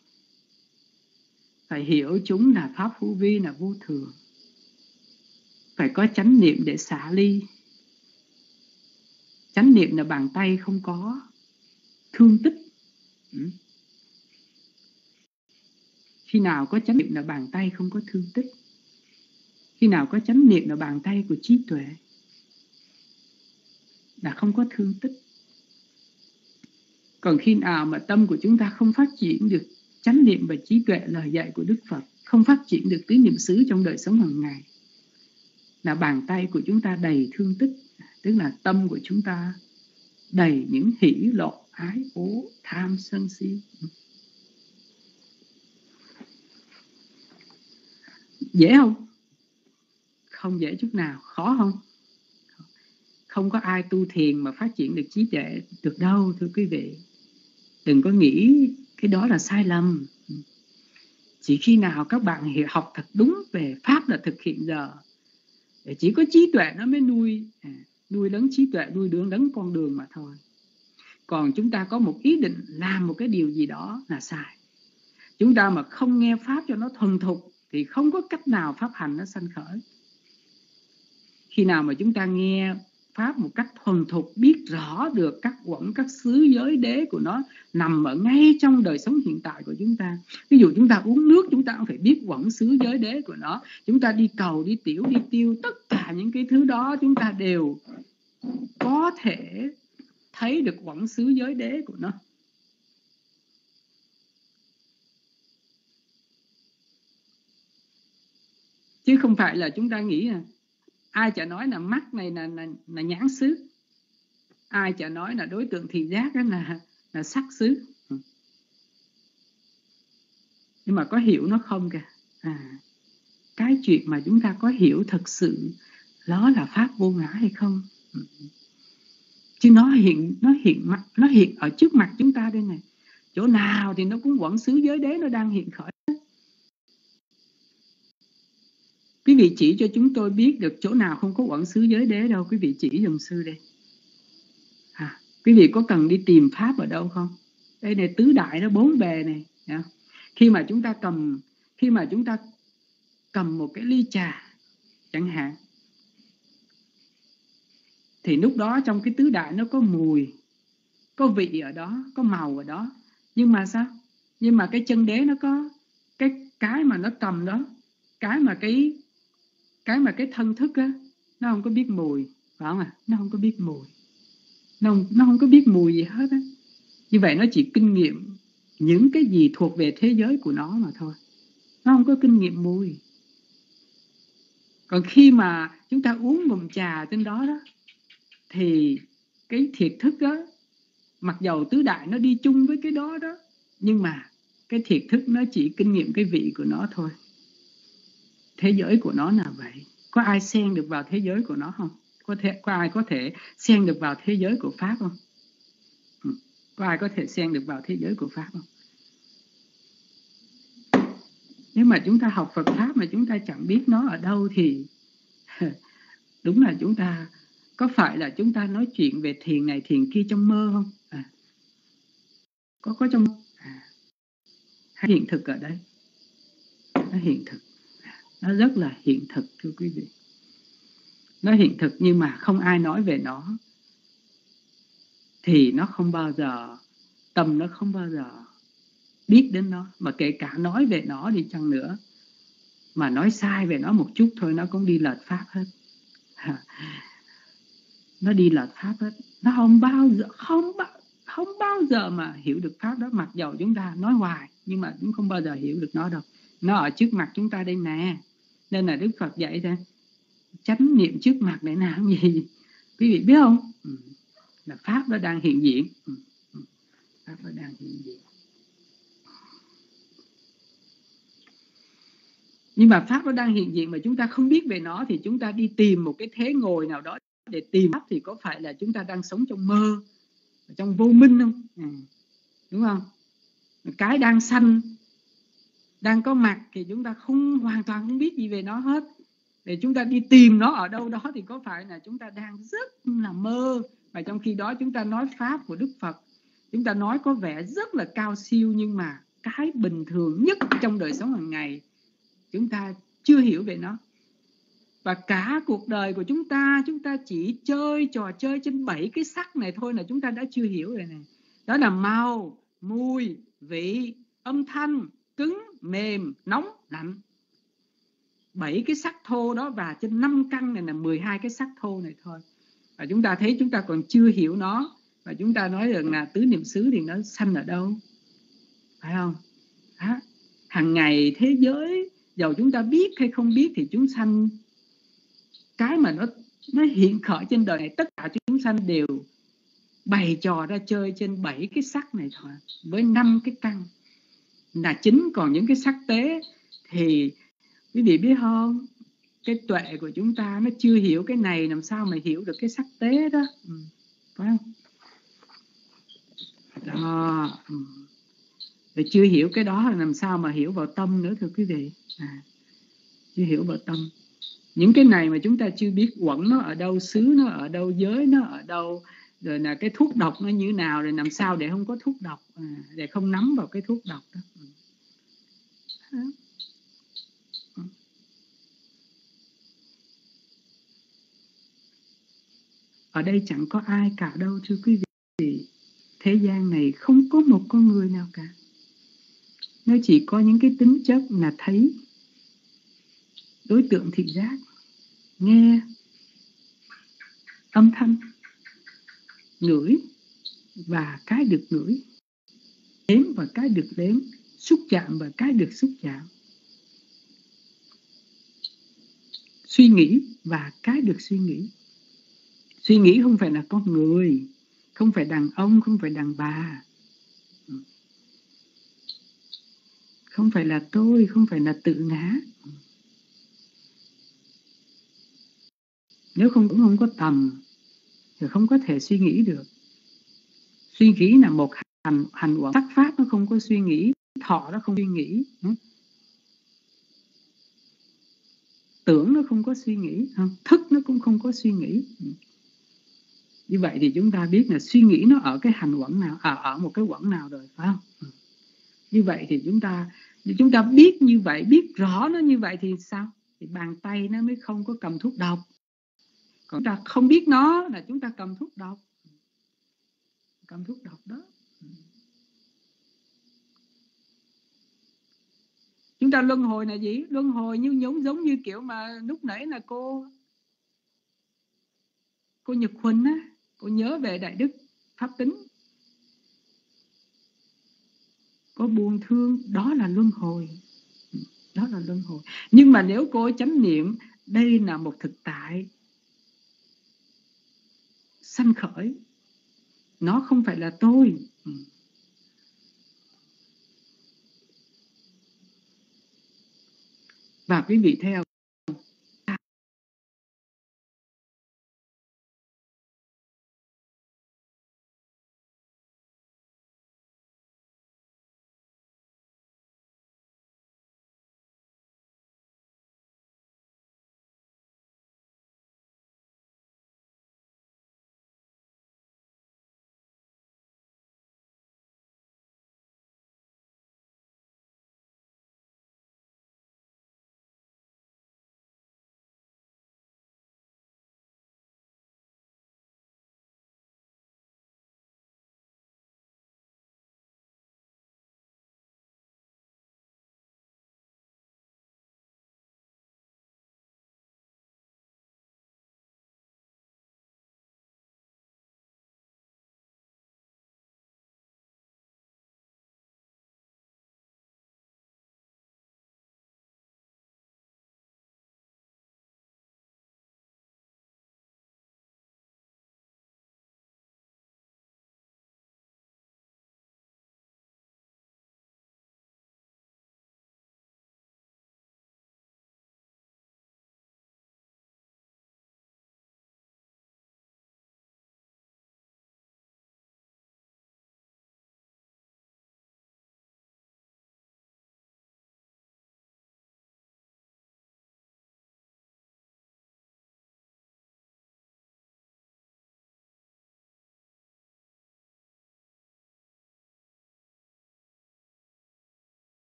Phải hiểu chúng là pháp hữu vi, là vô thường. Phải có chánh niệm để xả ly. Chánh niệm là bàn tay không có thương tích. Ừ. Khi nào có chánh niệm là bàn tay không có thương tích. Khi nào có chánh niệm là bàn tay của trí tuệ là không có thương tích còn khi nào mà tâm của chúng ta không phát triển được chánh niệm và trí tuệ lời dạy của Đức Phật, không phát triển được tứ niệm xứ trong đời sống hàng ngày, là bàn tay của chúng ta đầy thương tích, tức là tâm của chúng ta đầy những hỷ lộ, ái ố, tham sân si. Dễ không? Không dễ chút nào. Khó không? Không có ai tu thiền mà phát triển được trí tuệ được đâu, thưa quý vị đừng có nghĩ cái đó là sai lầm. Chỉ khi nào các bạn hiểu, học thật đúng về pháp là thực hiện giờ, để chỉ có trí tuệ nó mới nuôi à, nuôi lớn trí tuệ, nuôi đường lớn con đường mà thôi. Còn chúng ta có một ý định làm một cái điều gì đó là sai. Chúng ta mà không nghe pháp cho nó thuần thục, thì không có cách nào pháp hành nó sanh khởi. Khi nào mà chúng ta nghe pháp một cách thuần thục, biết rõ được các quẩn, các xứ giới đế của nó nằm ở ngay trong đời sống hiện tại của chúng ta. Ví dụ chúng ta uống nước, chúng ta cũng phải biết quẩn xứ giới đế của nó. Chúng ta đi cầu, đi tiểu, đi tiêu, tất cả những cái thứ đó chúng ta đều có thể thấy được quẩn xứ giới đế của nó. Chứ không phải là chúng ta nghĩ là ai chả nói là mắt này là là, là nhãn xứ. Ai chả nói là đối tượng thị giác đó là là sắc xứ. Nhưng mà có hiểu nó không kìa? À, cái chuyện mà chúng ta có hiểu thật sự đó là pháp vô ngã hay không? Chứ nó hiện nó hiện mặt nó hiện ở trước mặt chúng ta đây này. Chỗ nào thì nó cũng quẩn xứ giới đế nó đang hiện khởi. Quý vị chỉ cho chúng tôi biết được chỗ nào không có quẩn xứ giới đế đâu. Quý vị chỉ dùm sư đây. À, quý vị có cần đi tìm pháp ở đâu không? Đây này tứ đại nó bốn bề này yeah. khi mà chúng ta cầm khi mà chúng ta cầm một cái ly trà chẳng hạn thì lúc đó trong cái tứ đại nó có mùi có vị ở đó có màu ở đó. Nhưng mà sao? Nhưng mà cái chân đế nó có cái cái mà nó cầm đó cái mà cái cái mà cái thân thức á nó không có biết mùi phải không à nó không có biết mùi. Nó không, nó không có biết mùi gì hết á. Như vậy nó chỉ kinh nghiệm những cái gì thuộc về thế giới của nó mà thôi. Nó không có kinh nghiệm mùi. Còn khi mà chúng ta uống ngụm trà trên đó đó thì cái thiệt thức đó mặc dầu tứ đại nó đi chung với cái đó đó nhưng mà cái thiệt thức nó chỉ kinh nghiệm cái vị của nó thôi thế giới của nó là vậy? Có ai xen được vào thế giới của nó không? Có thể, có ai có thể xen được vào thế giới của pháp không? Ừ, có ai có thể xen được vào thế giới của pháp không? Nếu mà chúng ta học Phật pháp mà chúng ta chẳng biết nó ở đâu thì đúng là chúng ta, có phải là chúng ta nói chuyện về thiền này thiền kia trong mơ không? À. có có trong à. hay hiện thực ở đây. Nó hiện thực nó rất là hiện thực, thưa quý vị. Nó hiện thực nhưng mà không ai nói về nó. Thì nó không bao giờ, tâm nó không bao giờ biết đến nó. Mà kể cả nói về nó đi chăng nữa, mà nói sai về nó một chút thôi, nó cũng đi lệch pháp hết. Nó đi lệch pháp hết. Nó không bao giờ, không bao không bao giờ mà hiểu được pháp đó. Mặc dầu chúng ta nói hoài, nhưng mà cũng không bao giờ hiểu được nó đâu. Nó ở trước mặt chúng ta đây nè nên là đức phật dạy ra chánh niệm trước mặt để làm gì? Quý vị biết không? Ừ. là pháp nó đang hiện diện. Ừ. ừ. pháp nó đang hiện diện. Nhưng mà pháp nó đang hiện diện mà chúng ta không biết về nó thì chúng ta đi tìm một cái thế ngồi nào đó để tìm pháp thì có phải là chúng ta đang sống trong mơ trong vô minh không? À, đúng không? Cái đang sanh đang có mặt thì chúng ta không, hoàn toàn không biết gì về nó hết. Để chúng ta đi tìm nó ở đâu đó thì có phải là chúng ta đang rất là mơ. Và trong khi đó chúng ta nói pháp của đức phật, chúng ta nói có vẻ rất là cao siêu nhưng mà cái bình thường nhất trong đời sống hàng ngày, chúng ta chưa hiểu về nó. Và cả cuộc đời của chúng ta chúng ta chỉ chơi trò chơi trên bảy cái sắc này thôi là chúng ta đã chưa hiểu rồi này đó là màu mùi vị, âm thanh, cứng mềm, nóng, lạnh. Bảy cái sắc thô đó và trên năm căn này là 12 cái sắc thô này thôi. Và chúng ta thấy chúng ta còn chưa hiểu nó. Và chúng ta nói rằng là tứ niệm xứ thì nó sanh ở đâu? Phải không? Đó. hàng ngày thế giới, dầu chúng ta biết hay không biết thì chúng sanh. Cái mà nó nó hiện khởi trên đời này, tất cả chúng sanh đều bày trò ra chơi trên bảy cái sắc này thôi, với năm cái căn là chính còn những cái sắc tế thì quý vị biết không cái tuệ của chúng ta nó chưa hiểu cái này làm sao mà hiểu được cái sắc tế đó ừ. phải không đó ừ. Rồi chưa hiểu cái đó là làm sao mà hiểu vào tâm nữa thưa quý vị à, chưa hiểu vào tâm những cái này mà chúng ta chưa biết quẩn nó ở đâu xứ nó ở đâu giới nó ở đâu rồi là cái thuốc độc nó như nào rồi làm sao để không có thuốc độc à, để không nắm vào cái thuốc độc đó. Ừ. Ừ. Ở đây chẳng có ai cả đâu thưa quý vị. Thế gian này không có một con người nào cả. Nó chỉ có những cái tính chất là thấy đối tượng thị giác nghe âm thanh ngửi và cái được ngửi nếm và cái được nếm, xúc chạm và cái được xúc chạm. Suy nghĩ và cái được suy nghĩ. Suy nghĩ không phải là con người, không phải đàn ông, không phải đàn bà. Không phải là tôi, không phải là tự ngã. Nếu không cũng không có tầm thì không có thể suy nghĩ được. Suy nghĩ là một hành hành quả sắc pháp nó không có suy nghĩ. Thọ nó không suy nghĩ. Ừ. Tưởng nó không có suy nghĩ. Ừ. Thức nó cũng không có suy nghĩ. Ừ. Như vậy thì chúng ta biết là suy nghĩ nó ở cái hành quẩn nào à, ở một cái quẩn nào rồi phải không? Như vậy thì chúng ta chúng ta biết như vậy biết rõ nó như vậy thì sao? Thì bàn tay nó mới không có cầm thuốc độc còn chúng ta không biết nó là chúng ta cầm thuốc độc. Cầm thuốc độc đó. Chúng ta luân hồi là gì? Luân hồi như giống giống như kiểu mà lúc nãy là cô cô Nhật Huỳnh á, cô nhớ về đại đức pháp tính. Có buồn thương, đó là luân hồi. Đó là luân hồi. Nhưng mà nếu cô chánh niệm, đây là một thực tại sanh khởi. Nó không phải là tôi. Ừ. Và quý vị theo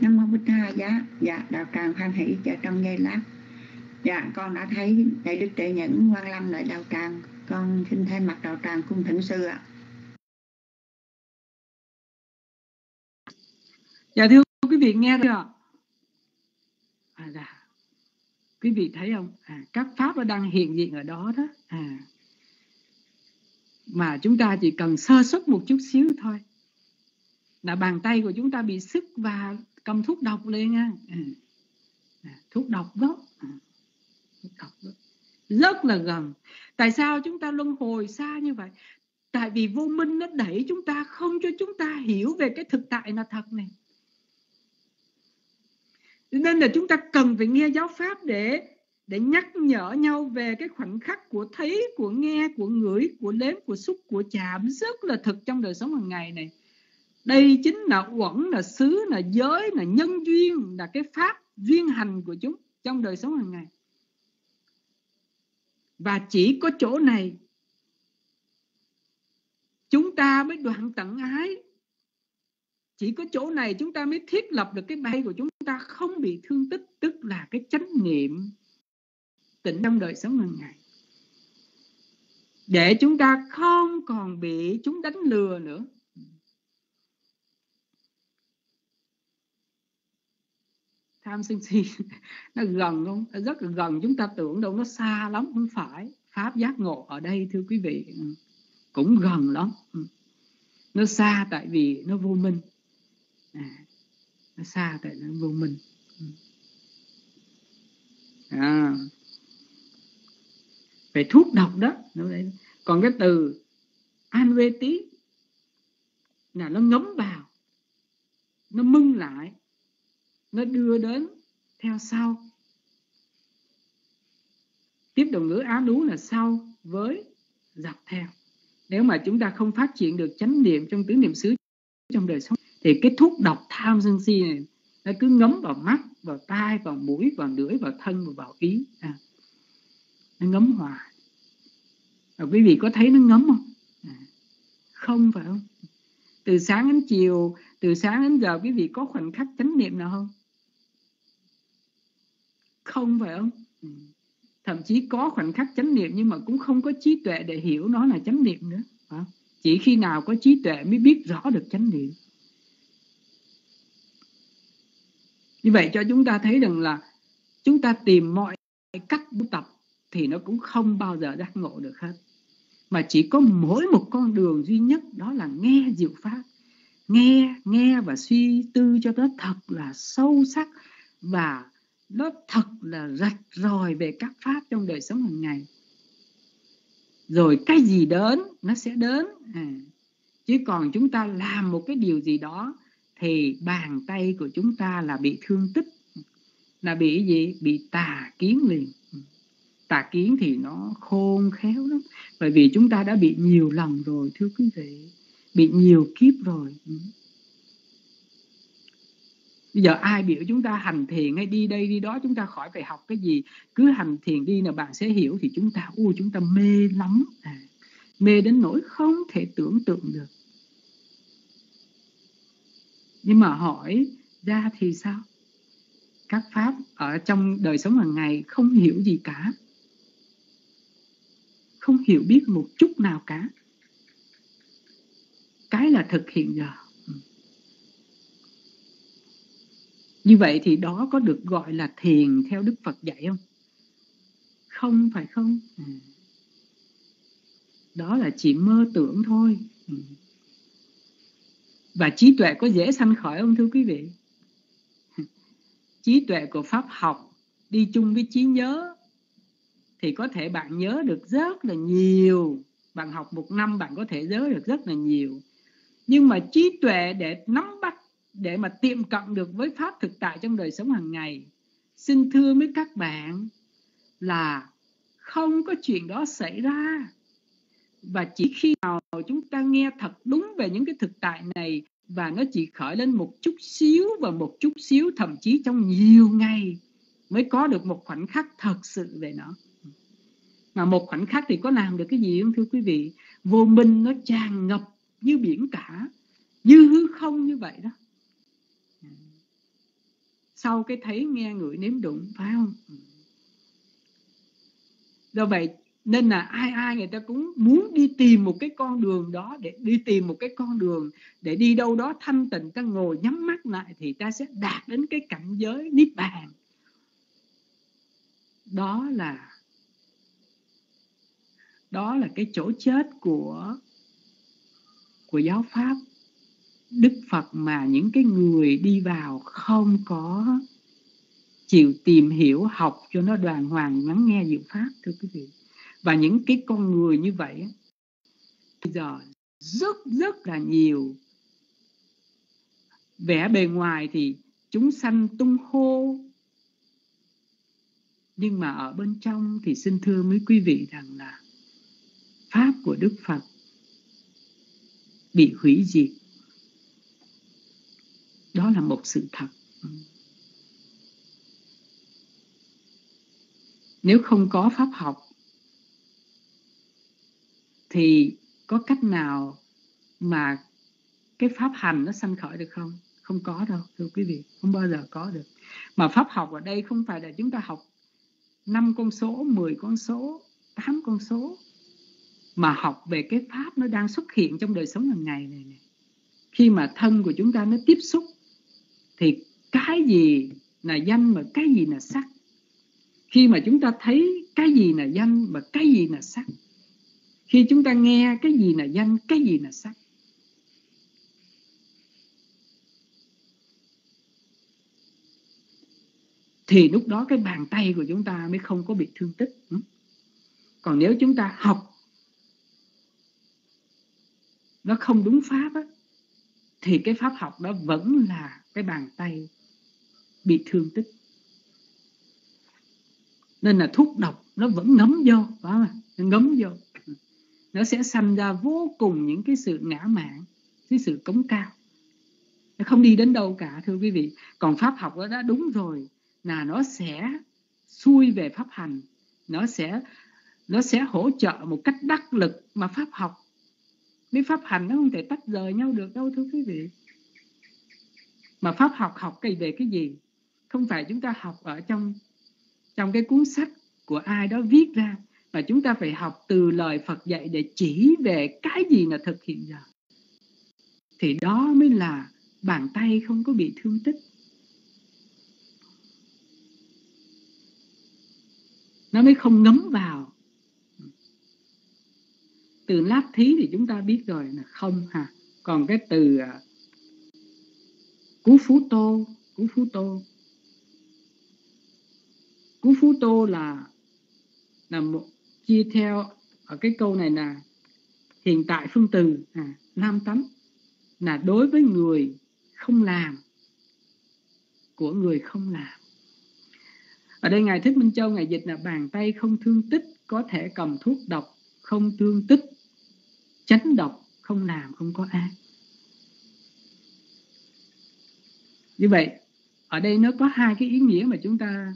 nam mô bích tha giá dạ đạo tràng hoan hỷ cho trong giây lát. Dạ con đã thấy đại đức tệ nhẫn quan lâm lại đạo tràng. Con xin thay mặt đạo tràng cung thỉnh sư ạ. Dạ thưa quý vị nghe chưa? À, dạ. quý vị thấy không? À, các pháp nó đang hiện diện ở đó đó. À. Mà chúng ta chỉ cần sơ xuất một chút xíu thôi. Là bàn tay của chúng ta bị sức và cầm thuốc độc lên nha. À. à, thuốc độc đó. À, thuốc độc đó. Rất là gần. Tại sao chúng ta luân hồi xa như vậy? Tại vì vô minh nó đẩy chúng ta không cho chúng ta hiểu về cái thực tại là thật này. Nên là chúng ta cần phải nghe giáo pháp để để nhắc nhở nhau về cái khoảnh khắc của thấy của nghe của ngửi của nếm của xúc của chạm. Rất là thực trong đời sống hàng ngày này đây chính là uẩn là xứ, là giới, là nhân duyên, là cái pháp duyên hành của chúng trong đời sống hàng ngày. Và chỉ có chỗ này, chúng ta mới đoạn tận ái. Chỉ có chỗ này chúng ta mới thiết lập được cái bay của chúng ta không bị thương tích, tức là cái chánh niệm tỉnh trong đời sống hàng ngày. Để chúng ta không còn bị chúng đánh lừa nữa. Tham sân si. Nó gần không? Nó rất là gần. Chúng ta tưởng đâu nó xa lắm không phải. Pháp giác ngộ ở đây thưa quý vị. Ừ. Cũng gần lắm. Ừ. Nó xa tại vì nó vô minh. À, nó xa tại nó vô minh. Ừ. À, về thuốc độc đó còn cái từ an vê tí là nó ngấm vào nó mưng lại nó đưa đến theo sau. Tiếp đồng ngữ á đú là sau với dọc theo. Nếu mà chúng ta không phát triển được chánh niệm trong tứ niệm xứ trong đời sống thì cái thuốc độc tham sân si này nó cứ ngấm vào mắt vào tai vào mũi vào lưỡi vào thân và vào ý. À, nó ngấm hoài. Và quý vị có thấy nó ngấm không? À, không phải không? Từ sáng đến chiều từ sáng đến giờ quý vị có khoảnh khắc chánh niệm nào không? Không phải không? Ừ. Thậm chí có khoảnh khắc chánh niệm nhưng mà cũng không có trí tuệ để hiểu nó là chánh niệm nữa. Phải chỉ khi nào có trí tuệ mới biết rõ được chánh niệm. Như vậy cho chúng ta thấy rằng là chúng ta tìm mọi cách tu tập thì nó cũng không bao giờ giác ngộ được hết. Mà chỉ có mỗi một con đường duy nhất đó là nghe diệu pháp. Nghe nghe và suy tư cho nó thật là sâu sắc và nó thật là rạch ròi về các pháp trong đời sống hàng ngày. Rồi cái gì đến, nó sẽ đến. À. chứ còn chúng ta làm một cái điều gì đó thì bàn tay của chúng ta là bị thương tích, là bị gì? Bị tà kiến liền. Tà kiến thì nó khôn khéo lắm. Bởi vì chúng ta đã bị nhiều lần rồi, thưa quý vị. Bị nhiều kiếp rồi bây giờ ai biểu chúng ta hành thiền hay đi đây đi đó chúng ta khỏi phải học cái gì. Cứ hành thiền đi là bạn sẽ hiểu thì chúng ta u chúng ta mê lắm. À, mê đến nỗi không thể tưởng tượng được. Nhưng mà hỏi ra thì sao? Các pháp ở trong đời sống hàng ngày không hiểu gì cả. Không hiểu biết một chút nào cả. Cái là thực hiện giờ. Như vậy thì đó có được gọi là thiền theo đức phật dạy không? Không phải không? À. đó là chỉ mơ tưởng thôi. Ừ. và trí tuệ có dễ sanh khởi không thưa quý vị? Trí tuệ của pháp học đi chung với trí nhớ thì có thể bạn nhớ được rất là nhiều. Bạn học một năm bạn có thể nhớ được rất là nhiều. Nhưng mà trí tuệ để nắm bắt để mà tiệm cận được với pháp thực tại trong đời sống hàng ngày. Xin thưa với các bạn là không có chuyện đó xảy ra. Và chỉ khi nào chúng ta nghe thật đúng về những cái thực tại này và nó chỉ khởi lên một chút xíu và một chút xíu, thậm chí trong nhiều ngày mới có được một khoảnh khắc thật sự về nó. Mà một khoảnh khắc thì có làm được cái gì không, thưa quý vị? Vô minh nó tràn ngập như biển cả, như hư không như vậy đó sau cái thấy nghe ngửi nếm đụng, phải không? Ừ. Do vậy, nên là ai ai người ta cũng muốn đi tìm một cái con đường đó để đi tìm một cái con đường để đi đâu đó thanh tịnh, ta ngồi nhắm mắt lại thì ta sẽ đạt đến cái cảnh giới niết bàn. Đó là đó là cái chỗ chết của của giáo pháp đức phật mà những cái người đi vào không có chịu tìm hiểu, học cho nó đoàn hoàng, lắng nghe diệu pháp, thưa quý vị. Và những cái con người như vậy bây giờ rất rất là nhiều. Vẻ bề ngoài thì chúng sanh tung hô, nhưng mà ở bên trong thì xin thưa mấy quý vị rằng là pháp của đức phật bị hủy diệt đó là một sự thật. Nếu không có pháp học thì có cách nào mà cái pháp hành nó sanh khởi được không? Không có đâu thưa quý vị không bao giờ có được. Mà pháp học ở đây không phải là chúng ta học năm con số 10 con số 8 con số mà học về cái pháp nó đang xuất hiện trong đời sống hàng ngày này, này khi mà thân của chúng ta nó tiếp xúc thì cái gì là danh mà cái gì là sắc? Khi mà chúng ta thấy cái gì là danh và cái gì là sắc? Khi chúng ta nghe cái gì là danh cái gì là sắc? Thì lúc đó cái bàn tay của chúng ta mới không có bị thương tích. Ừ. Còn nếu chúng ta học nó không đúng pháp á, thì cái pháp học đó vẫn là cái bàn tay bị thương tích. Nên là thuốc độc nó vẫn ngấm vô, phải không? nó ngấm vô. Nó sẽ sanh ra vô cùng những cái sự ngã mạn, cái sự cống cao. Nó không đi đến đâu cả, thưa quý vị. Còn pháp học đó đã đúng rồi, là nó sẽ xuôi về pháp hành. Nó sẽ nó sẽ hỗ trợ một cách đắc lực mà pháp học với pháp hành nó không thể tách rời nhau được đâu, thưa quý vị. Mà pháp học học cái về cái gì? Không phải chúng ta học ở trong trong cái cuốn sách của ai đó viết ra, mà chúng ta phải học từ lời Phật dạy để chỉ về cái gì là thực hiện giờ. Thì đó mới là bàn tay không có bị thương tích. Nó mới không ngấm vào từ lát thí thì chúng ta biết rồi là không ha. Còn cái từ à, cú phú tô cú phú tô. Cú phú tô là là một chia theo ở cái câu này là hiện tại phương từ à, nam tánh là đối với người không làm của người không làm. Ở đây ngài thích minh châu ngài dịch là bàn tay không thương tích có thể cầm thuốc độc không thương tích chánh độc không làm không có ác như vậy ở đây nó có hai cái ý nghĩa mà chúng ta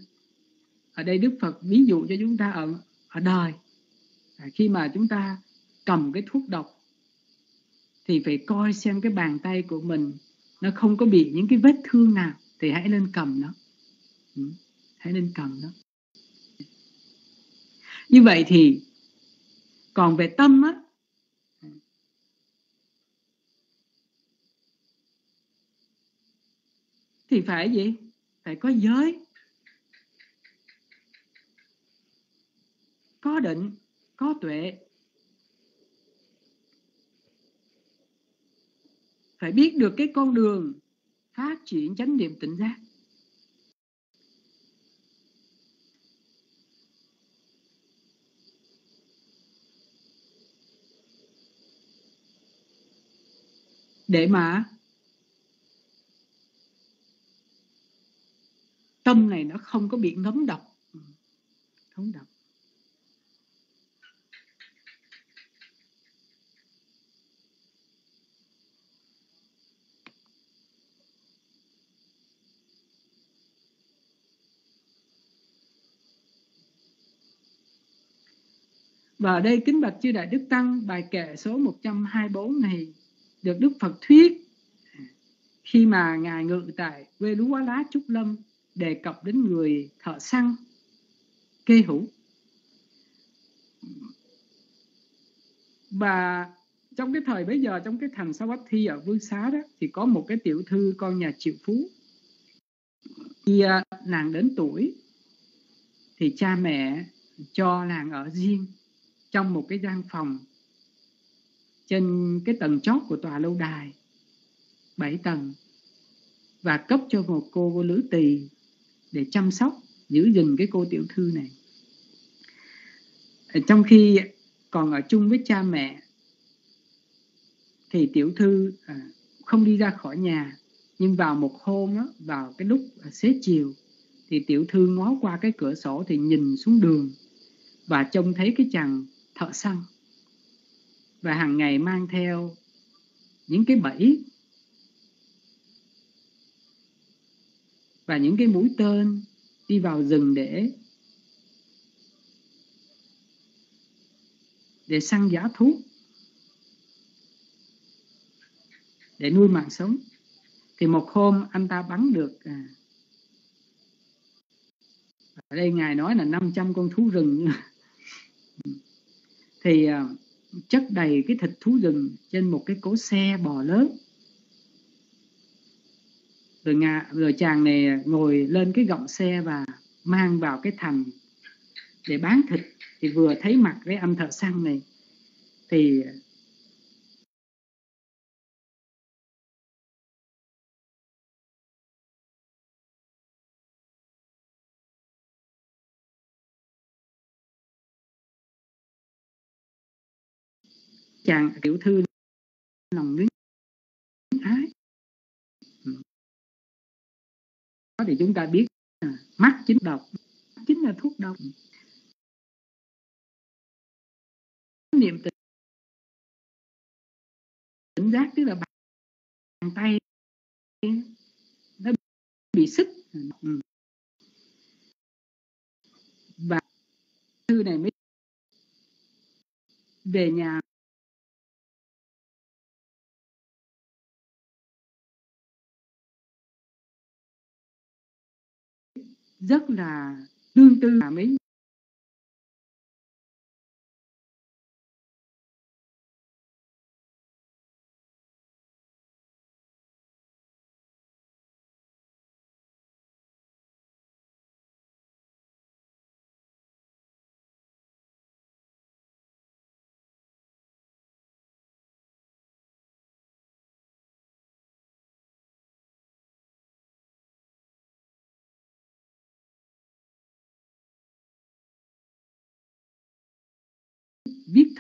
ở đây đức phật ví dụ cho chúng ta ở ở đời. À, khi mà chúng ta cầm cái thuốc độc thì phải coi xem cái bàn tay của mình nó không có bị những cái vết thương nào thì hãy lên cầm nó. Ừ, hãy lên cầm nó. Như vậy thì còn về tâm á thì phải gì? Phải có giới. Có định, có tuệ. Phải biết được cái con đường phát triển chánh niệm tỉnh giác. Để mà tâm này nó không có bị ngấm độc. Ừ. Ngấm độc. Và ở đây kính bạch chư Đại Đức Tăng, bài kệ số 124 này được Đức Phật thuyết khi mà Ngài ngự tại quê Lú Quá Lá Trúc Lâm đề cập đến người thợ săn kê hữu. Và trong cái thời bấy giờ trong cái thành Savatthi ở Vương Xá đó thì có một cái tiểu thư con nhà triệu phú. Khi à, nàng đến tuổi thì cha mẹ cho nàng ở riêng trong một cái gian phòng trên cái tầng chót của tòa lâu đài 7 tầng và cấp cho một cô, cô lữ tỳ để chăm sóc giữ gìn cái cô tiểu thư này. Ờ, trong khi còn ở chung với cha mẹ thì tiểu thư ờ, không đi ra khỏi nhà nhưng vào một hôm đó, vào cái lúc xế chiều thì tiểu thư ngó qua cái cửa sổ thì nhìn xuống đường và trông thấy cái chàng thợ săn. Và hàng ngày mang theo những cái bẫy và những cái mũi tên đi vào rừng để để săn giá thú để nuôi mạng sống. Thì một hôm anh ta bắn được à, ở đây ngài nói là 500 con thú rừng. Thì à, chất đầy cái thịt thú rừng trên một cái cỗ xe bò lớn rồi ngà rồi chàng này ngồi lên cái gọng xe và mang vào cái thành để bán thịt. Thì vừa thấy mặt cái anh thợ săn này, thì chàng tiểu thư lòng luyến thì chúng ta biết mắt chính độc chính là thuốc độc. Niệm tình tỉnh giác, tức là bàn tay nó bị sức và thư này mới về nhà rất là tương tư là mấy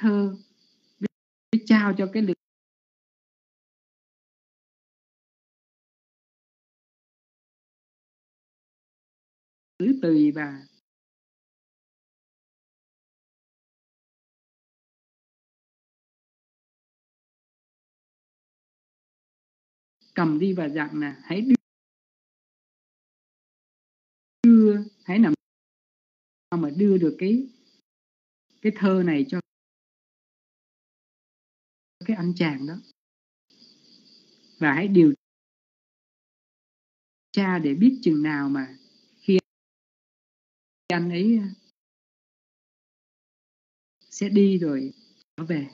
thơ để trao cho cái lực tứ tùy và cầm đi và dặn là hãy đưa, đưa hãy nằm mà đưa được cái cái thơ này cho cái anh chàng đó. Và hãy điều tra để biết chừng nào mà khi anh ấy ờ, sẽ đi rồi trở về.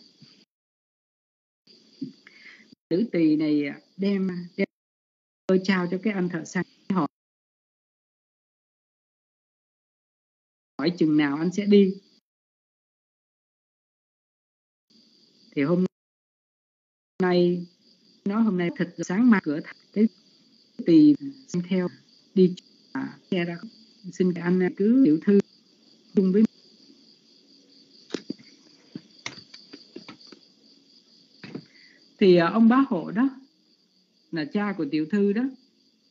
Tử tỳ này ờ, đem ờ, đem tôi trao cho cái anh thợ săn hỏi hỏi chừng nào anh sẽ đi. Thì hôm nay nó hôm nay thật sáng mai cửa cái tùy xem theo đi à, xe ra xin anh à, cứ tiểu thư chung với thì à, ông bá hộ đó là cha của tiểu thư đó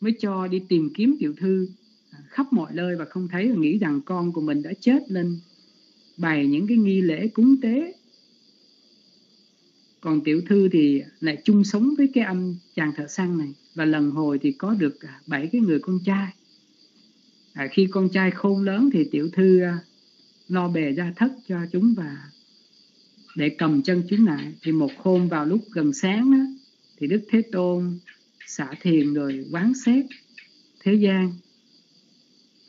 mới cho đi tìm kiếm tiểu thư à, khắp mọi nơi và không thấy và nghĩ rằng con của mình đã chết lên bày những cái nghi lễ cúng tế còn tiểu thư thì lại chung sống với cái anh chàng thợ săn này. Và lần hồi thì có được à, bảy cái người con trai. À, khi con trai khôn lớn thì tiểu thư à, lo bề ra thất cho chúng và để cầm chân chúng lại. Thì một hôm vào lúc gần sáng đó, thì đức thế tôn xả thiền rồi quán xét thế gian.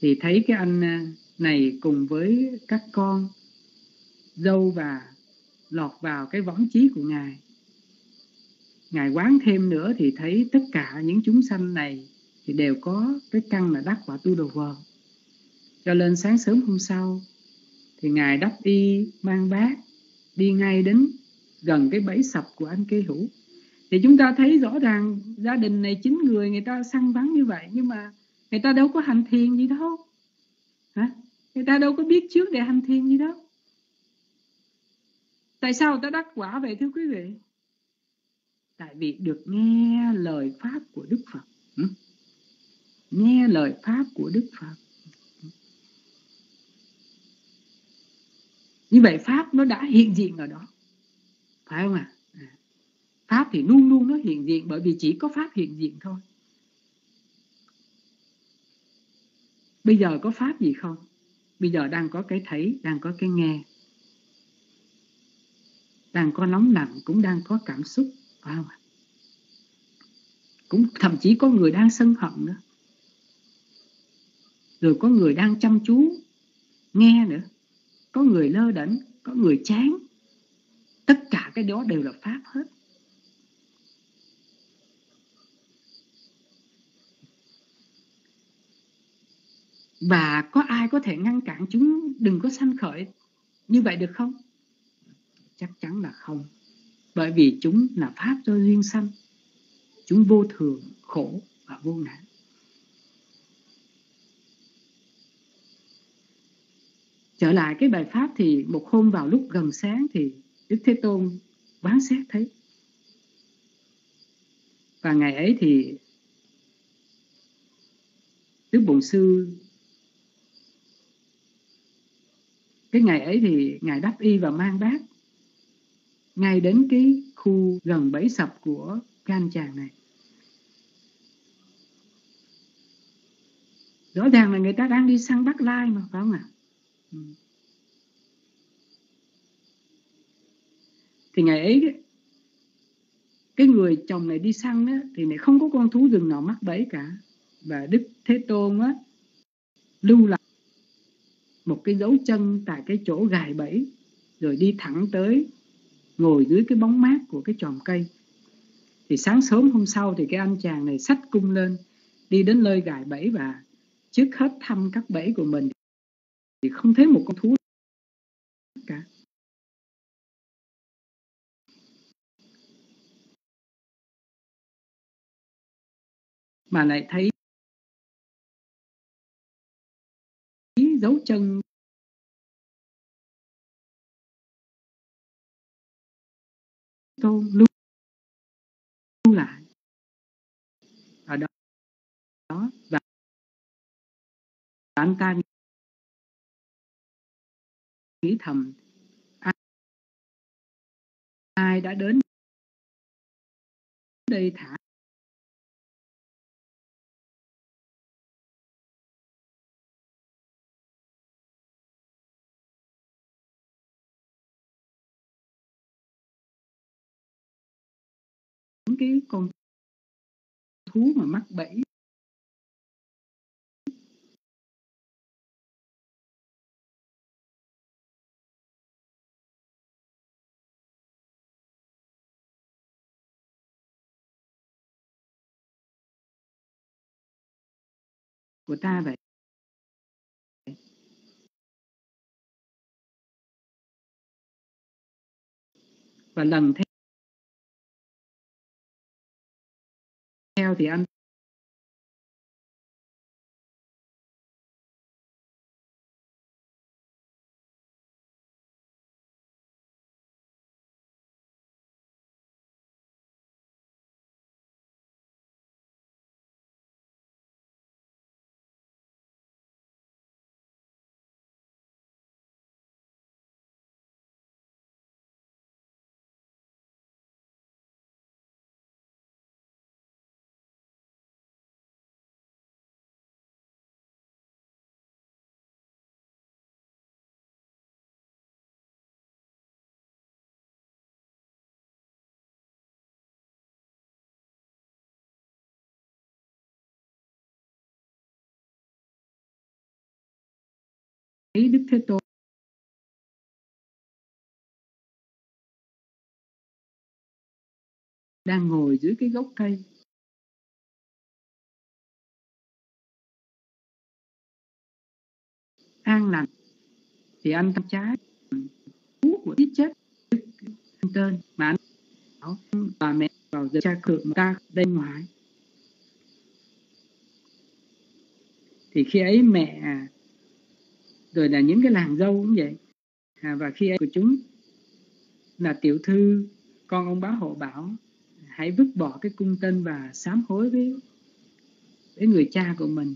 Thì thấy cái anh à, này cùng với các con dâu và lọt vào cái võng chí của ngài. Ngài quán thêm nữa thì thấy tất cả những chúng sanh này thì đều có cái căn là đắc quả tu đồ vờ cho lên sáng sớm hôm sau thì ngài đắp y, mang bát, đi ngay đến gần cái bẫy sập của anh kê hữu. Thì chúng ta thấy rõ ràng gia đình này chín người người ta săn bắn như vậy, nhưng mà người ta đâu có hành thiền gì đâu. Hả? Người ta đâu có biết trước để hành thiền gì đâu tại sao ta đắc quả vậy thưa quý vị? Tại vì được nghe lời pháp của đức phật. Ừ. Nghe lời pháp của đức phật. Như vậy pháp nó đã hiện diện ở đó. Phải không ạ? À? pháp thì luôn luôn nó hiện diện bởi vì chỉ có pháp hiện diện thôi. Bây giờ có pháp gì không? Bây giờ đang có cái thấy, đang có cái nghe đang có nóng nặng, cũng đang có cảm xúc wow. cũng thậm chí có người đang sân hận nữa. Rồi có người đang chăm chú, nghe nữa. Có người lơ đễnh, có người chán. Tất cả cái đó đều là pháp hết. Và có ai có thể ngăn cản chúng? Đừng có sanh khởi. Như vậy được không? Chắc chắn là không. Bởi vì chúng là pháp do duyên sanh. Chúng vô thường, khổ và vô nạn. Trở lại cái bài pháp thì một hôm vào lúc gần sáng thì đức thế tôn quán xét thấy. Và ngày ấy thì đức bổn sư cái ngày ấy thì ngài đắp y và mang bát ngay đến cái khu gần bẫy sập của cái anh chàng này. Rõ ràng là người ta đang đi săn bắt lai mà phải không ạ? Ừ. thì ngày ấy cái người chồng này đi săn á, thì lại không có con thú rừng nào mắc bẫy cả. Và đức thế tôn á lưu lại một cái dấu chân tại cái chỗ gài bẫy rồi đi thẳng tới ngồi dưới cái bóng mát của cái chòm cây. Thì sáng sớm hôm sau thì cái anh chàng này sách cung lên, đi đến nơi gài bẫy và trước hết thăm các bẫy của mình. Thì không thấy một con thú cả. Mà lại thấy dấu chân tôn lưu lại. Ở đó đó và anh ta nghĩ thầm ai, ai đã đến đây thả cái con thú mà mắc bẫy. Của ta vậy. Và lần theo thì thấy Đức Thế Tôn. Đang ngồi dưới cái gốc cây. An lành. Thì anh tâm trái. Của ít chết. Tên. Mà anh bảo, bà mẹ vào giờ cha cự ta bên ngoài. Thì khi ấy mẹ rồi là những cái làng dâu cũng vậy. À, và khi ấy của chúng là tiểu thư con ông bá hộ bảo hãy vứt bỏ cái cung tên và sám hối với với người cha của mình.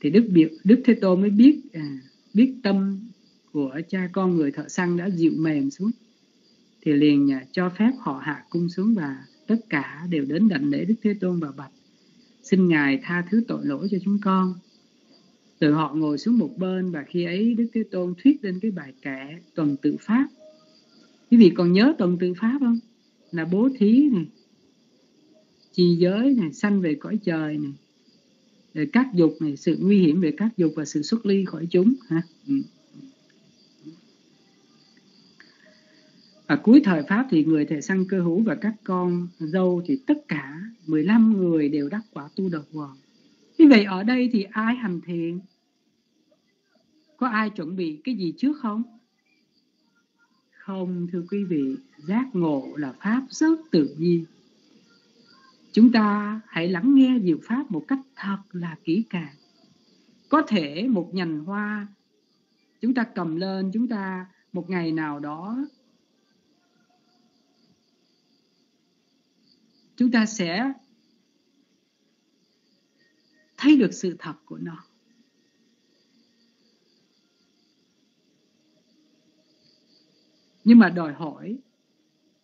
Thì đức biểu đức thế tôn mới biết à, biết tâm của cha con người thợ săn đã dịu mềm xuống. Thì liền à, cho phép họ hạ cung xuống và tất cả đều đến đảnh lễ đức thế tôn và bạch. Xin ngài tha thứ tội lỗi cho chúng con từ họ ngồi xuống một bên và khi ấy đức thế tôn thuyết lên cái bài kệ tuần tự pháp quý vị còn nhớ tuần tự pháp không là bố thí này trì giới này, sanh về cõi trời này, rồi các dục này, sự nguy hiểm về các dục và sự xuất ly khỏi chúng ha ừ. Ở cuối thời Pháp thì người thầy sanh cơ hữu và các con dâu thì tất cả 15 người đều đắc quả tu độc hoàng. Như vậy ở đây thì ai hành thiện? Có ai chuẩn bị cái gì trước không? Không thưa quý vị, giác ngộ là Pháp rất tự nhiên. Chúng ta hãy lắng nghe diệu Pháp một cách thật là kỹ càng. Có thể một nhành hoa chúng ta cầm lên, chúng ta một ngày nào đó chúng ta sẽ thấy được sự thật của nó. Nhưng mà đòi hỏi,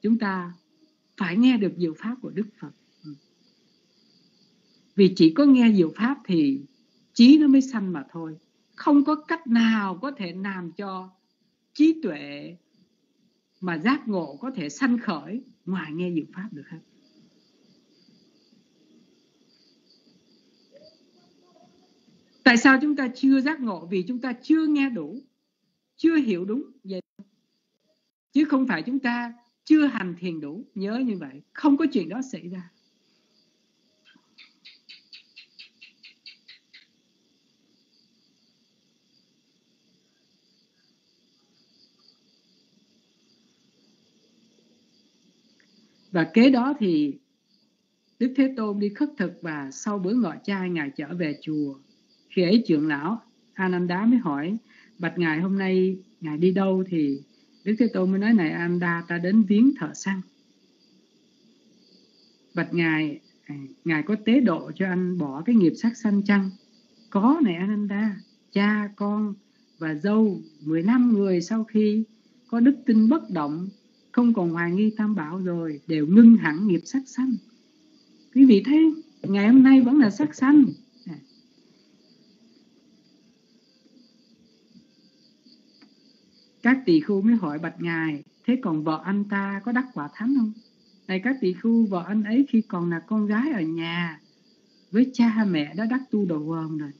chúng ta phải nghe được diệu pháp của đức phật. Vì chỉ có nghe diệu pháp thì trí nó mới sanh mà thôi. Không có cách nào có thể làm cho trí tuệ mà giác ngộ có thể sanh khởi ngoài nghe diệu pháp được hết. Tại sao chúng ta chưa giác ngộ? Vì chúng ta chưa nghe đủ, chưa hiểu đúng vậy chứ không phải chúng ta chưa hành thiền đủ. Nhớ như vậy, không có chuyện đó xảy ra. Và kế đó thì Đức Thế Tôn đi khất thực và sau bữa ngọ trai Ngài trở về chùa. Khi ấy trưởng lão Ananda mới hỏi, bạch Ngài hôm nay Ngài đi đâu thì Đức Thế Tôn mới nói này Ananda ta đến viếng thợ săn. Bạch Ngài, à, Ngài có tế độ cho anh bỏ cái nghiệp sát sanh chăng? Có này Ananda, cha, con và dâu 15 người sau khi có đức tin bất động không còn hoài nghi tam bảo rồi đều ngưng hẳn nghiệp sát sanh quý vị thấy ngày hôm nay vẫn là sát sanh các tỳ khu mới hỏi bạch ngài, thế còn vợ anh ta có đắc quả thánh không? Này các tỳ khu vợ anh ấy khi còn là con gái ở nhà, với cha mẹ đã đắc tu đồ quần rồi.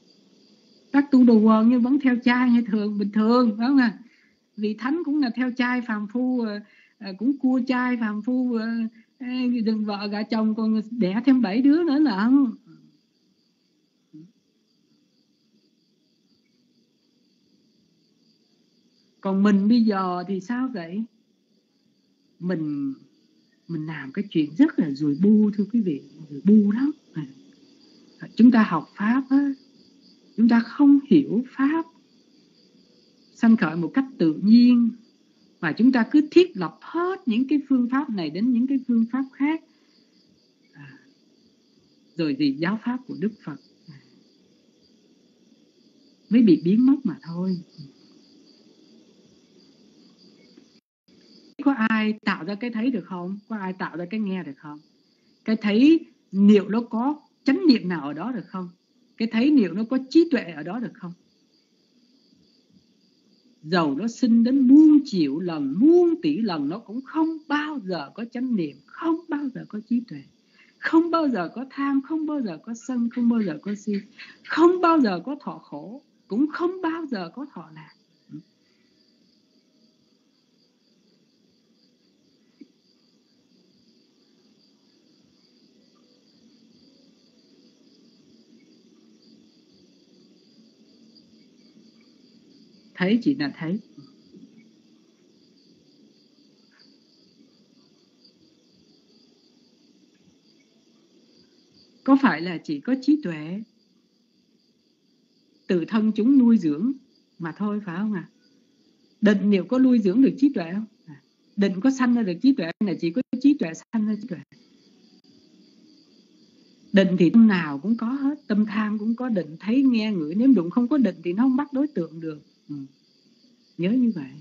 Đắc tu đồ quần nhưng vẫn theo trai như thường, bình thường, phải không ạ? Vì thánh cũng là theo trai, phàm phu ờ, ờ, cũng cua trai, phàm phu ờ, đừng vợ gả chồng còn đẻ thêm bảy đứa nữa là không? Còn mình bây giờ thì sao vậy? Mình mình làm cái chuyện rất là rùi bu thưa quý vị rùi bu lắm. À, chúng ta học pháp á chúng ta không hiểu pháp sanh khởi một cách tự nhiên mà chúng ta cứ thiết lập hết những cái phương pháp này đến những cái phương pháp khác. À, rồi thì giáo pháp của đức phật à, mới bị biến mất mà thôi. Có ai tạo ra cái thấy được không? Có ai tạo ra cái nghe được không? Cái thấy liệu nó có chánh niệm nào ở đó được không? Cái thấy liệu nó có trí tuệ ở đó được không? Dầu nó sinh đến muôn triệu lần, muôn tỷ lần, nó cũng không bao giờ có chánh niệm, không bao giờ có trí tuệ, không bao giờ có tham, không bao giờ có sân, không bao giờ có si, không bao giờ có thọ khổ, cũng không bao giờ có thọ lạc. Thấy chỉ là thấy. Có phải là chỉ có trí tuệ? Tự thân chúng nuôi dưỡng mà thôi phải không ạ? À? định liệu có nuôi dưỡng được trí tuệ không? À, định có sanh ra được trí tuệ là chỉ có trí tuệ sanh ra trí tuệ. Định thì tâm nào cũng có hết tâm tham cũng có định thấy nghe ngửi nếu đụng không có định thì nó không bắt đối tượng được ừ. nhớ như vậy.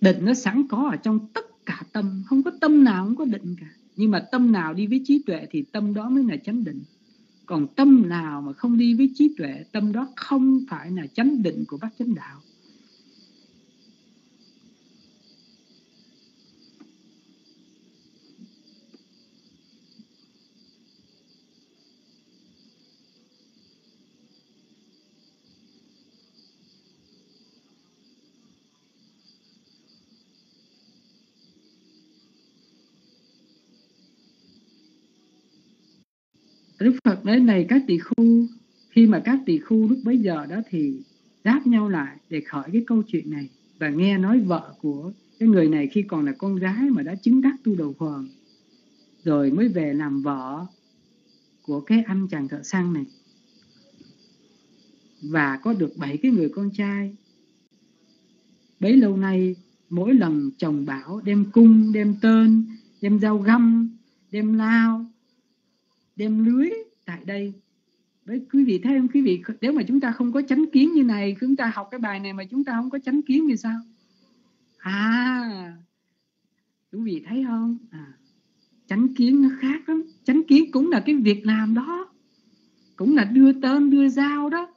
Định nó sẵn có ở trong tất cả tâm. Không có tâm nào, không có định cả. Nhưng mà tâm nào đi với trí tuệ thì tâm đó mới là chánh định. Còn tâm nào mà không đi với trí tuệ, tâm đó không phải là chánh định của bác chánh đạo. Đức Phật nói này các tỳ khu, khi mà các tỳ khu lúc bấy giờ đó thì đáp nhau lại để khỏi cái câu chuyện này và nghe nói vợ của cái người này khi còn là con gái mà đã chứng đắc tu đầu hoàng, rồi mới về làm vợ của cái anh chàng thợ săn này. Và có được bảy cái người con trai. Bấy lâu nay, mỗi lần chồng bảo đem cung, đem tên, đem dao găm, đem lao đem lưới tại đây. Với quý vị thấy không? Quý vị nếu mà chúng ta không có chánh kiến như này chúng ta học cái bài này mà chúng ta không có chánh kiến thì sao? À quý vị thấy không? À, chánh kiến nó khác lắm. Chánh kiến cũng là cái việc làm đó. Cũng là đưa tên đưa dao đó.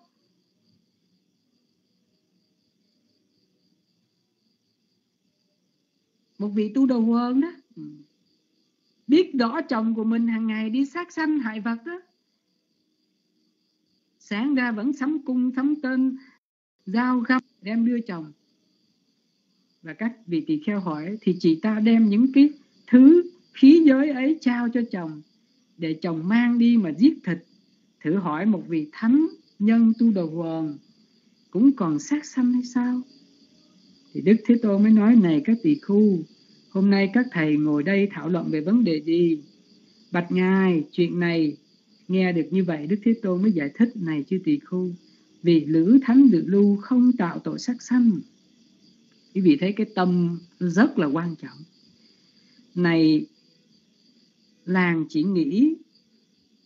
Một vị tu đầu quân đó. Ừ biết rõ chồng của mình hàng ngày đi sát sanh hại vật đó sáng ra vẫn sắm cung, sắm tên, giao găm, đem đưa chồng. Và các vị tỳ kheo hỏi, thì chị ta đem những cái thứ khí giới ấy trao cho chồng để chồng mang đi mà giết thịt? Thử hỏi một vị thánh nhân tu đầu quần, cũng còn sát sanh hay sao? Thì đức thế tôn mới nói, này các tỳ khu Hôm nay các thầy ngồi đây thảo luận về vấn đề gì? Bạch Ngài, chuyện này nghe được như vậy Đức Thế Tôn mới giải thích này chư tỳ khu. Vì lữ thánh được lưu không tạo tội sắc sanh. Quý vị thấy cái tâm rất là quan trọng. Này, làng chỉ nghĩ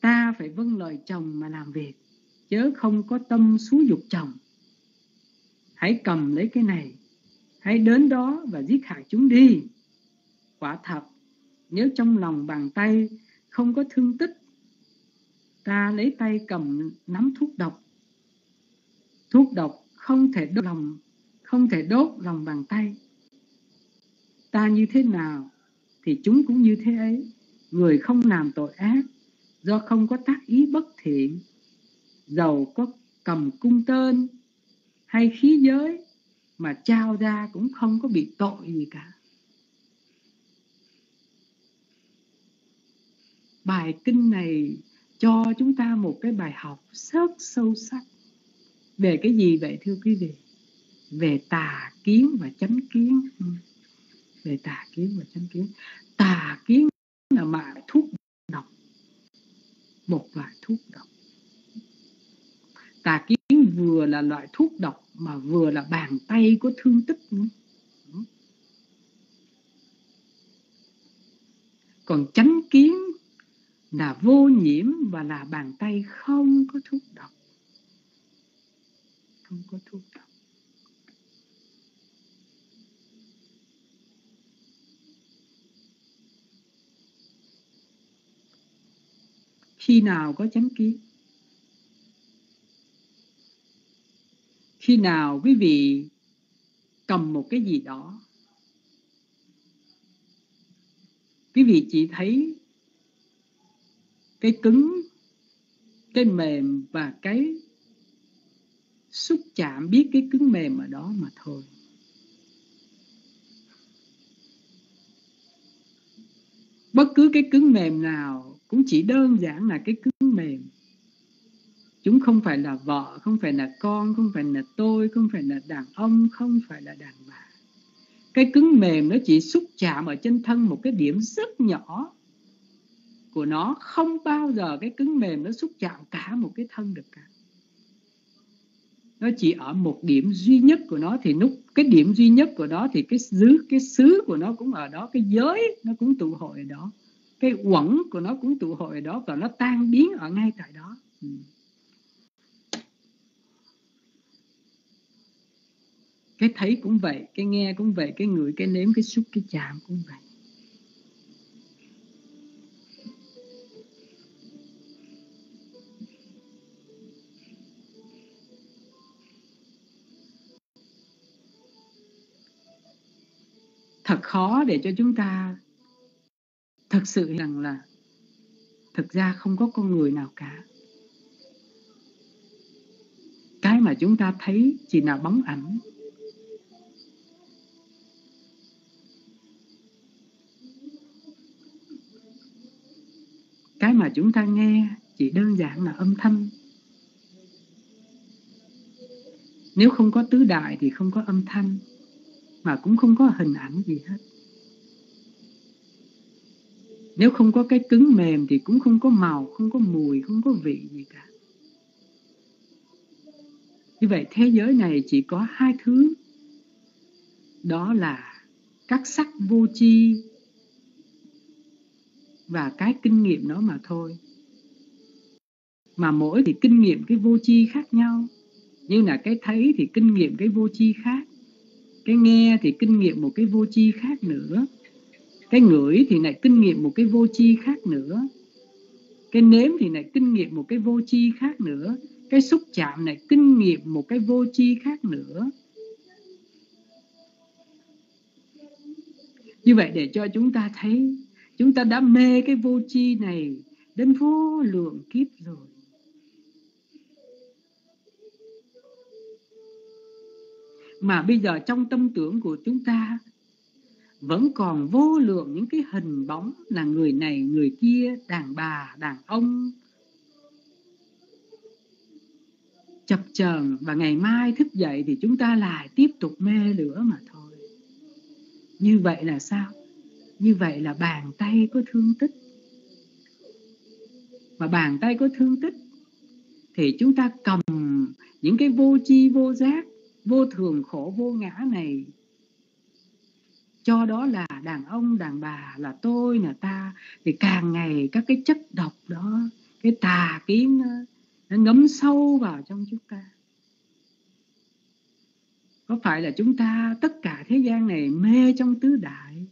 ta phải vâng lời chồng mà làm việc, chớ không có tâm xúi dục chồng. Hãy cầm lấy cái này, hãy đến đó và giết hại chúng đi quả thật. Nếu trong lòng bàn tay không có thương tích, ta lấy tay cầm nắm thuốc độc. Thuốc độc không thể đốt lòng, không thể đốt lòng bàn tay. Ta như thế nào thì chúng cũng như thế ấy. Người không làm tội ác do không có tác ý bất thiện, giàu có cầm cung tên hay khí giới mà trao ra cũng không có bị tội gì cả. Bài kinh này cho chúng ta một cái bài học rất sâu sắc. Về cái gì vậy, thưa quý vị? Về tà kiến và chánh kiến. Ừ. Về tà kiến và chánh kiến. Tà kiến là mạng thuốc độc. Một loại thuốc độc. Tà kiến vừa là loại thuốc độc mà vừa là bàn tay có thương tích nữa. Ừ. Còn chánh kiến là vô nhiễm và là bàn tay không có thuốc độc. Không có thuốc độc. Khi nào có chánh kiến? Khi nào quý vị cầm một cái gì đó? Quý vị chỉ thấy cái cứng, cái mềm và cái xúc chạm biết cái cứng mềm ở đó mà thôi. Bất cứ cái cứng mềm nào cũng chỉ đơn giản là cái cứng mềm. Chúng không phải là vợ, không phải là con, không phải là tôi, không phải là đàn ông, không phải là đàn bà. Cái cứng mềm nó chỉ xúc chạm ở trên thân một cái điểm rất nhỏ của nó không bao giờ cái cứng mềm nó xúc chạm cả một cái thân được cả. Nó chỉ ở một điểm duy nhất của nó thì lúc cái điểm duy nhất của nó thì cái xứ cái xứ của nó cũng ở đó, cái giới nó cũng tụ hội ở đó, cái quẩn của nó cũng tụ hội ở đó và nó tan biến ở ngay tại đó. Ừ. cái thấy cũng vậy, cái nghe cũng vậy, cái ngửi, cái nếm, cái xúc, cái chạm cũng vậy. Thật khó để cho chúng ta thật sự rằng là thực ra không có con người nào cả. Cái mà chúng ta thấy chỉ là bóng ảnh. Cái mà chúng ta nghe chỉ đơn giản là âm thanh. Nếu không có tứ đại thì không có âm thanh mà cũng không có hình ảnh gì hết. Nếu không có cái cứng mềm thì cũng không có màu, không có mùi, không có vị gì cả. Như vậy thế giới này chỉ có hai thứ. Đó là các sắc vô chi và cái kinh nghiệm đó mà thôi. Mà mỗi thì kinh nghiệm cái vô chi khác nhau. Như là cái thấy thì kinh nghiệm cái vô chi khác cái nghe thì kinh nghiệm một cái vô chi khác nữa. Cái ngửi thì lại kinh nghiệm một cái vô chi khác nữa. Cái nếm thì lại kinh nghiệm một cái vô chi khác nữa. Cái xúc chạm này kinh nghiệm một cái vô chi khác nữa. Như vậy để cho chúng ta thấy, chúng ta đã mê cái vô chi này đến vô lượng kiếp rồi. Mà bây giờ trong tâm tưởng của chúng ta, vẫn còn vô lượng những cái hình bóng là người này, người kia, đàn bà, đàn ông. Chập chờn và ngày mai thức dậy thì chúng ta lại tiếp tục mê lửa mà thôi. Như vậy là sao? Như vậy là bàn tay có thương tích. Mà bàn tay có thương tích thì chúng ta cầm những cái vô chi vô giác vô thường khổ vô ngã này. Cho đó là đàn ông đàn bà là tôi là ta. Thì càng ngày các cái chất độc đó cái tà kiến nó, nó ngấm sâu vào trong chúng ta. Có phải là chúng ta tất cả thế gian này mê trong tứ đại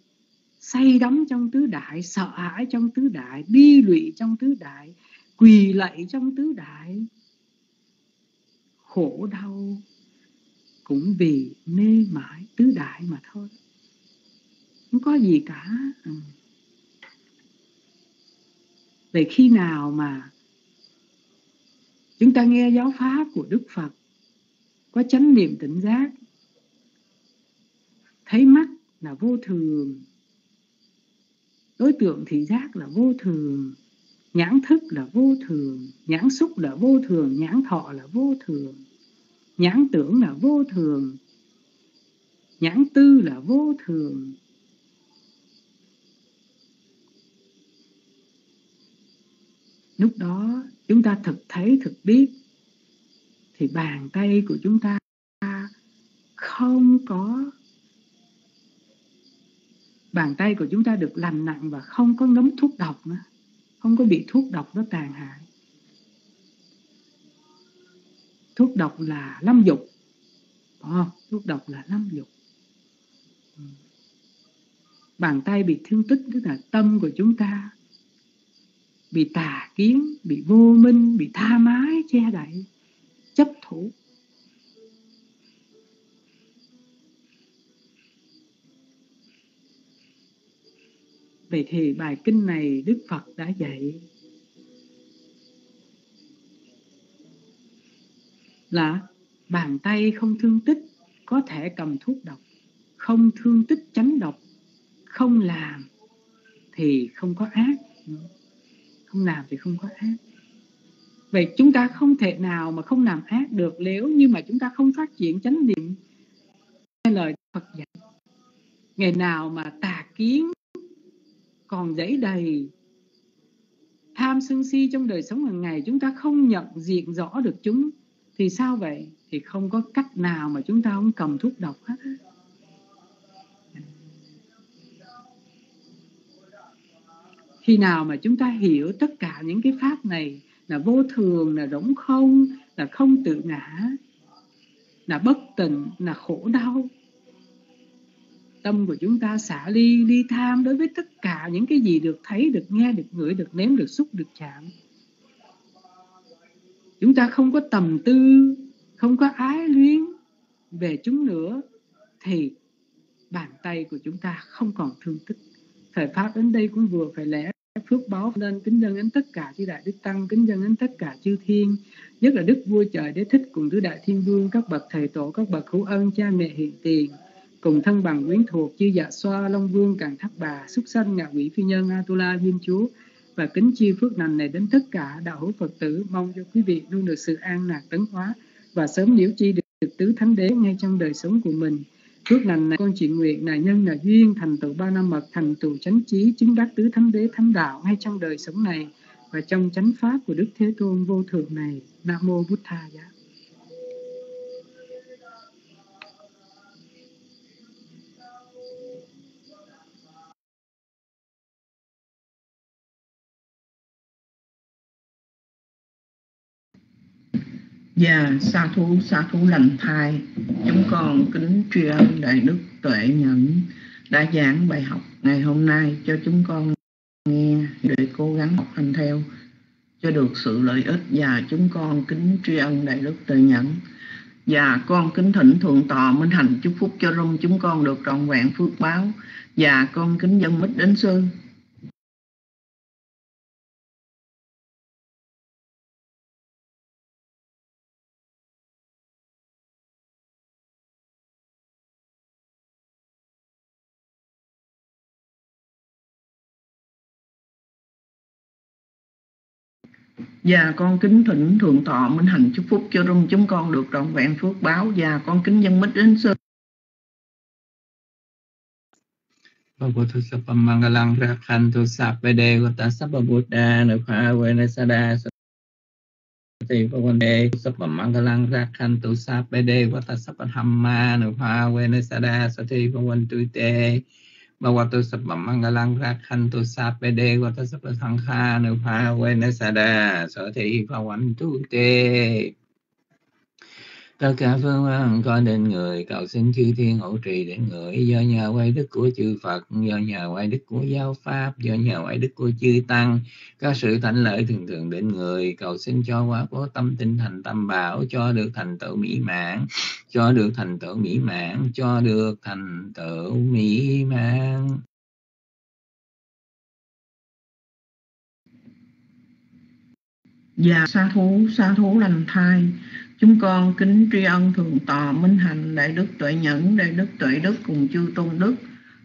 say đắm trong tứ đại sợ hãi trong tứ đại đi lụy trong tứ đại quỳ lạy trong tứ đại? Khổ đau cũng vì mê mãi tứ đại mà thôi không có gì cả ừ. vậy khi nào mà chúng ta nghe giáo pháp của đức phật, có chánh niệm tỉnh giác, thấy mắt là vô thường, đối tượng thị giác là vô thường, nhãn thức là vô thường, nhãn xúc là vô thường, nhãn thọ là vô thường nhãn tưởng là vô thường. Nhãn tư là vô thường. Lúc đó, chúng ta thực thấy, thực biết, thì bàn tay của chúng ta không có. Bàn tay của chúng ta được lành nặng và không có ngấm thuốc độc nữa, không có bị thuốc độc nó tàn hại. Thuốc độc là lâm dục. Không? thuốc độc là lâm dục. Ừ. Bàn tay bị thương tích, tức là tâm của chúng ta bị tà kiến, bị vô minh, bị tha mái che đậy, chấp thủ. Vậy thì bài kinh này Đức Phật đã dạy là bàn tay không thương tích có thể cầm thuốc độc, không thương tích tránh độc, không làm thì không có ác. Không làm thì không có ác. Vậy chúng ta không thể nào mà không làm ác được nếu như mà chúng ta không phát triển chánh niệm. Nghe lời Phật dạy, ngày nào mà tà kiến còn dẫy đầy, tham sân si trong đời sống hàng ngày, chúng ta không nhận diện rõ được chúng thì sao vậy? Thì không có cách nào mà chúng ta không cầm thuốc độc hết khi nào mà chúng ta hiểu tất cả những cái pháp này là vô thường, là rỗng không, là không tự ngã, là bất tịnh, là khổ đau, tâm của chúng ta xả ly ly tham đối với tất cả những cái gì được thấy, được nghe, được ngửi, được nếm, được xúc, được chạm chúng ta không có tầm tư, không có ái luyến về chúng nữa, thì bàn tay của chúng ta không còn thương tích. Thời pháp đến đây cũng vừa phải lẽ phước báo nên kính dân đến tất cả chư đại đức tăng, kính dân đến tất cả chư thiên, nhất là đức vua trời đế thích cùng tứ đại thiên vương, các bậc thầy tổ, các bậc hữu ân, cha mẹ hiện tiền, cùng thân bằng quyến thuộc chư dạ xoa, long vương, càng thác bà xúc sanh, ngạ quỷ phi nhân atula diêm chúa và kính chi phước lành này đến tất cả đạo hữu phật tử. Mong cho quý vị luôn được sự an lạc tấn hóa và sớm liễu chi được, được tứ thánh đế ngay trong đời sống của mình. Phước lành này con chuyện nguyện là nhân là duyên thành tựu ba năm mật thành tựu chánh trí chứng đắc tứ thánh đế thánh đạo ngay trong đời sống này và trong chánh pháp của đức thế tôn vô thượng này. Nam mô bút tha giá. Và sa thú sa thú lành thai. Chúng con kính tri ân Đại Đức Tuệ Nhẫn Đã giảng bài học ngày hôm nay cho chúng con nghe Để cố gắng học hành theo. Cho được sự lợi ích Và chúng con kính tri ân Đại Đức Tuệ Nhẫn. Và con kính thỉnh thượng tọa Minh Hành chúc phúc cho rung chúng con được trọn vẹn phước báo. Và con kính dân mít đến sư. Và con kính thỉnh thượng tọa minh hành chúc phúc cho rung chúng con được trọn vẹn phước báo và con kính dân mít đến sư. Bhagavato Sapa Mangalang Rakhantu Sapade Gota Sapa Buddha Nupha Venasada Sati Bhavande Sapa Mangalang Rakhantu Sapade Gota Sapa Dhamma Nupha Venasada Sati บวตุสัพมังกลังรักขันตุสัพเปเดวตุสัพสังฆานุภาเวนัสดาสเทหิภวันตุเต tất cả phương pháp có nên người, cầu xin chư thiên hộ trì đến người. Do nhờ quay đức của chư Phật, do nhờ quay đức của giáo pháp, do nhờ quay đức của chư tăng các sự thành lợi thường thường đến người. Cầu xin cho quá có tâm tinh thành tâm bảo, cho được thành tựu mỹ mãn, cho được thành tựu mỹ mãn, cho được thành tựu mỹ mãn. Và sa thú sa thú lành thai. Chúng con kính tri ân thượng tọa minh hành đại đức tuệ nhẫn, đại đức tuệ đức cùng chư tôn đức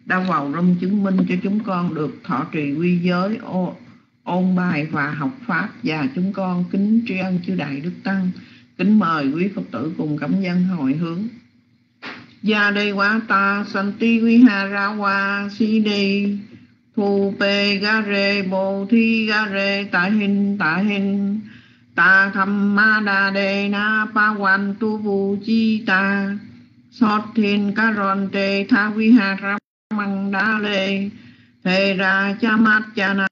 đã vào râm chứng minh cho chúng con được thọ trì quy giới ô, ôn bài và học pháp. Và chúng con kính tri ân chư đại đức tăng kính mời quý phật tử cùng cảm dân hồi hướng. Gia đây quá ta santi quy ha ra qua si đi thu pe ga re bồ thi ga re tại hình tại hình ta tham ma đa đề na pa quan tu vu chi ta. Sót thiên ca ron tê tha vi ha ra măng đa lê. Thề ra cha mát cha na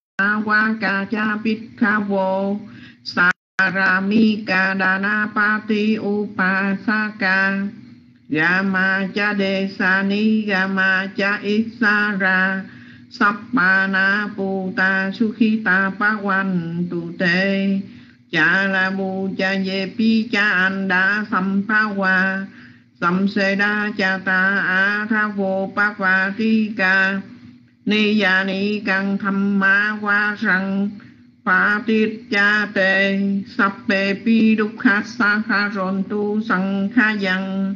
qua ca cha pít kha vô. Sa ra mi ca đa na pa ti u pa sa ca. Gama cha đề sa ni gama cha ít sa ra. Sắp ba na pu ta su khi ta pa quan tu te cha la mu cha ye pi cha an đa sam pa wa sam se đa cha ta a tha vô pa va ti ca. Ni ya ni căng tham ma wa sang pa ti cha te sap pe pi đúc kha sa kha ron tu sang kha yang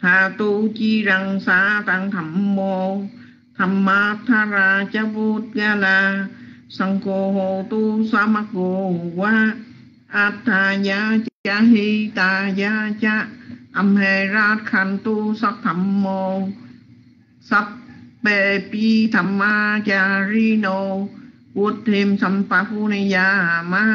tha tu chi rằng sa tăng thẩm mô. Thầm ma tha ra cha vô ga la sang cô hồ tu sa mắc cô qua atha ya cha hi ta ya cha âm hề ra khan tu sắc thầm mô sắp bê pi thầm ma cha ri nô Vút thêm ya ma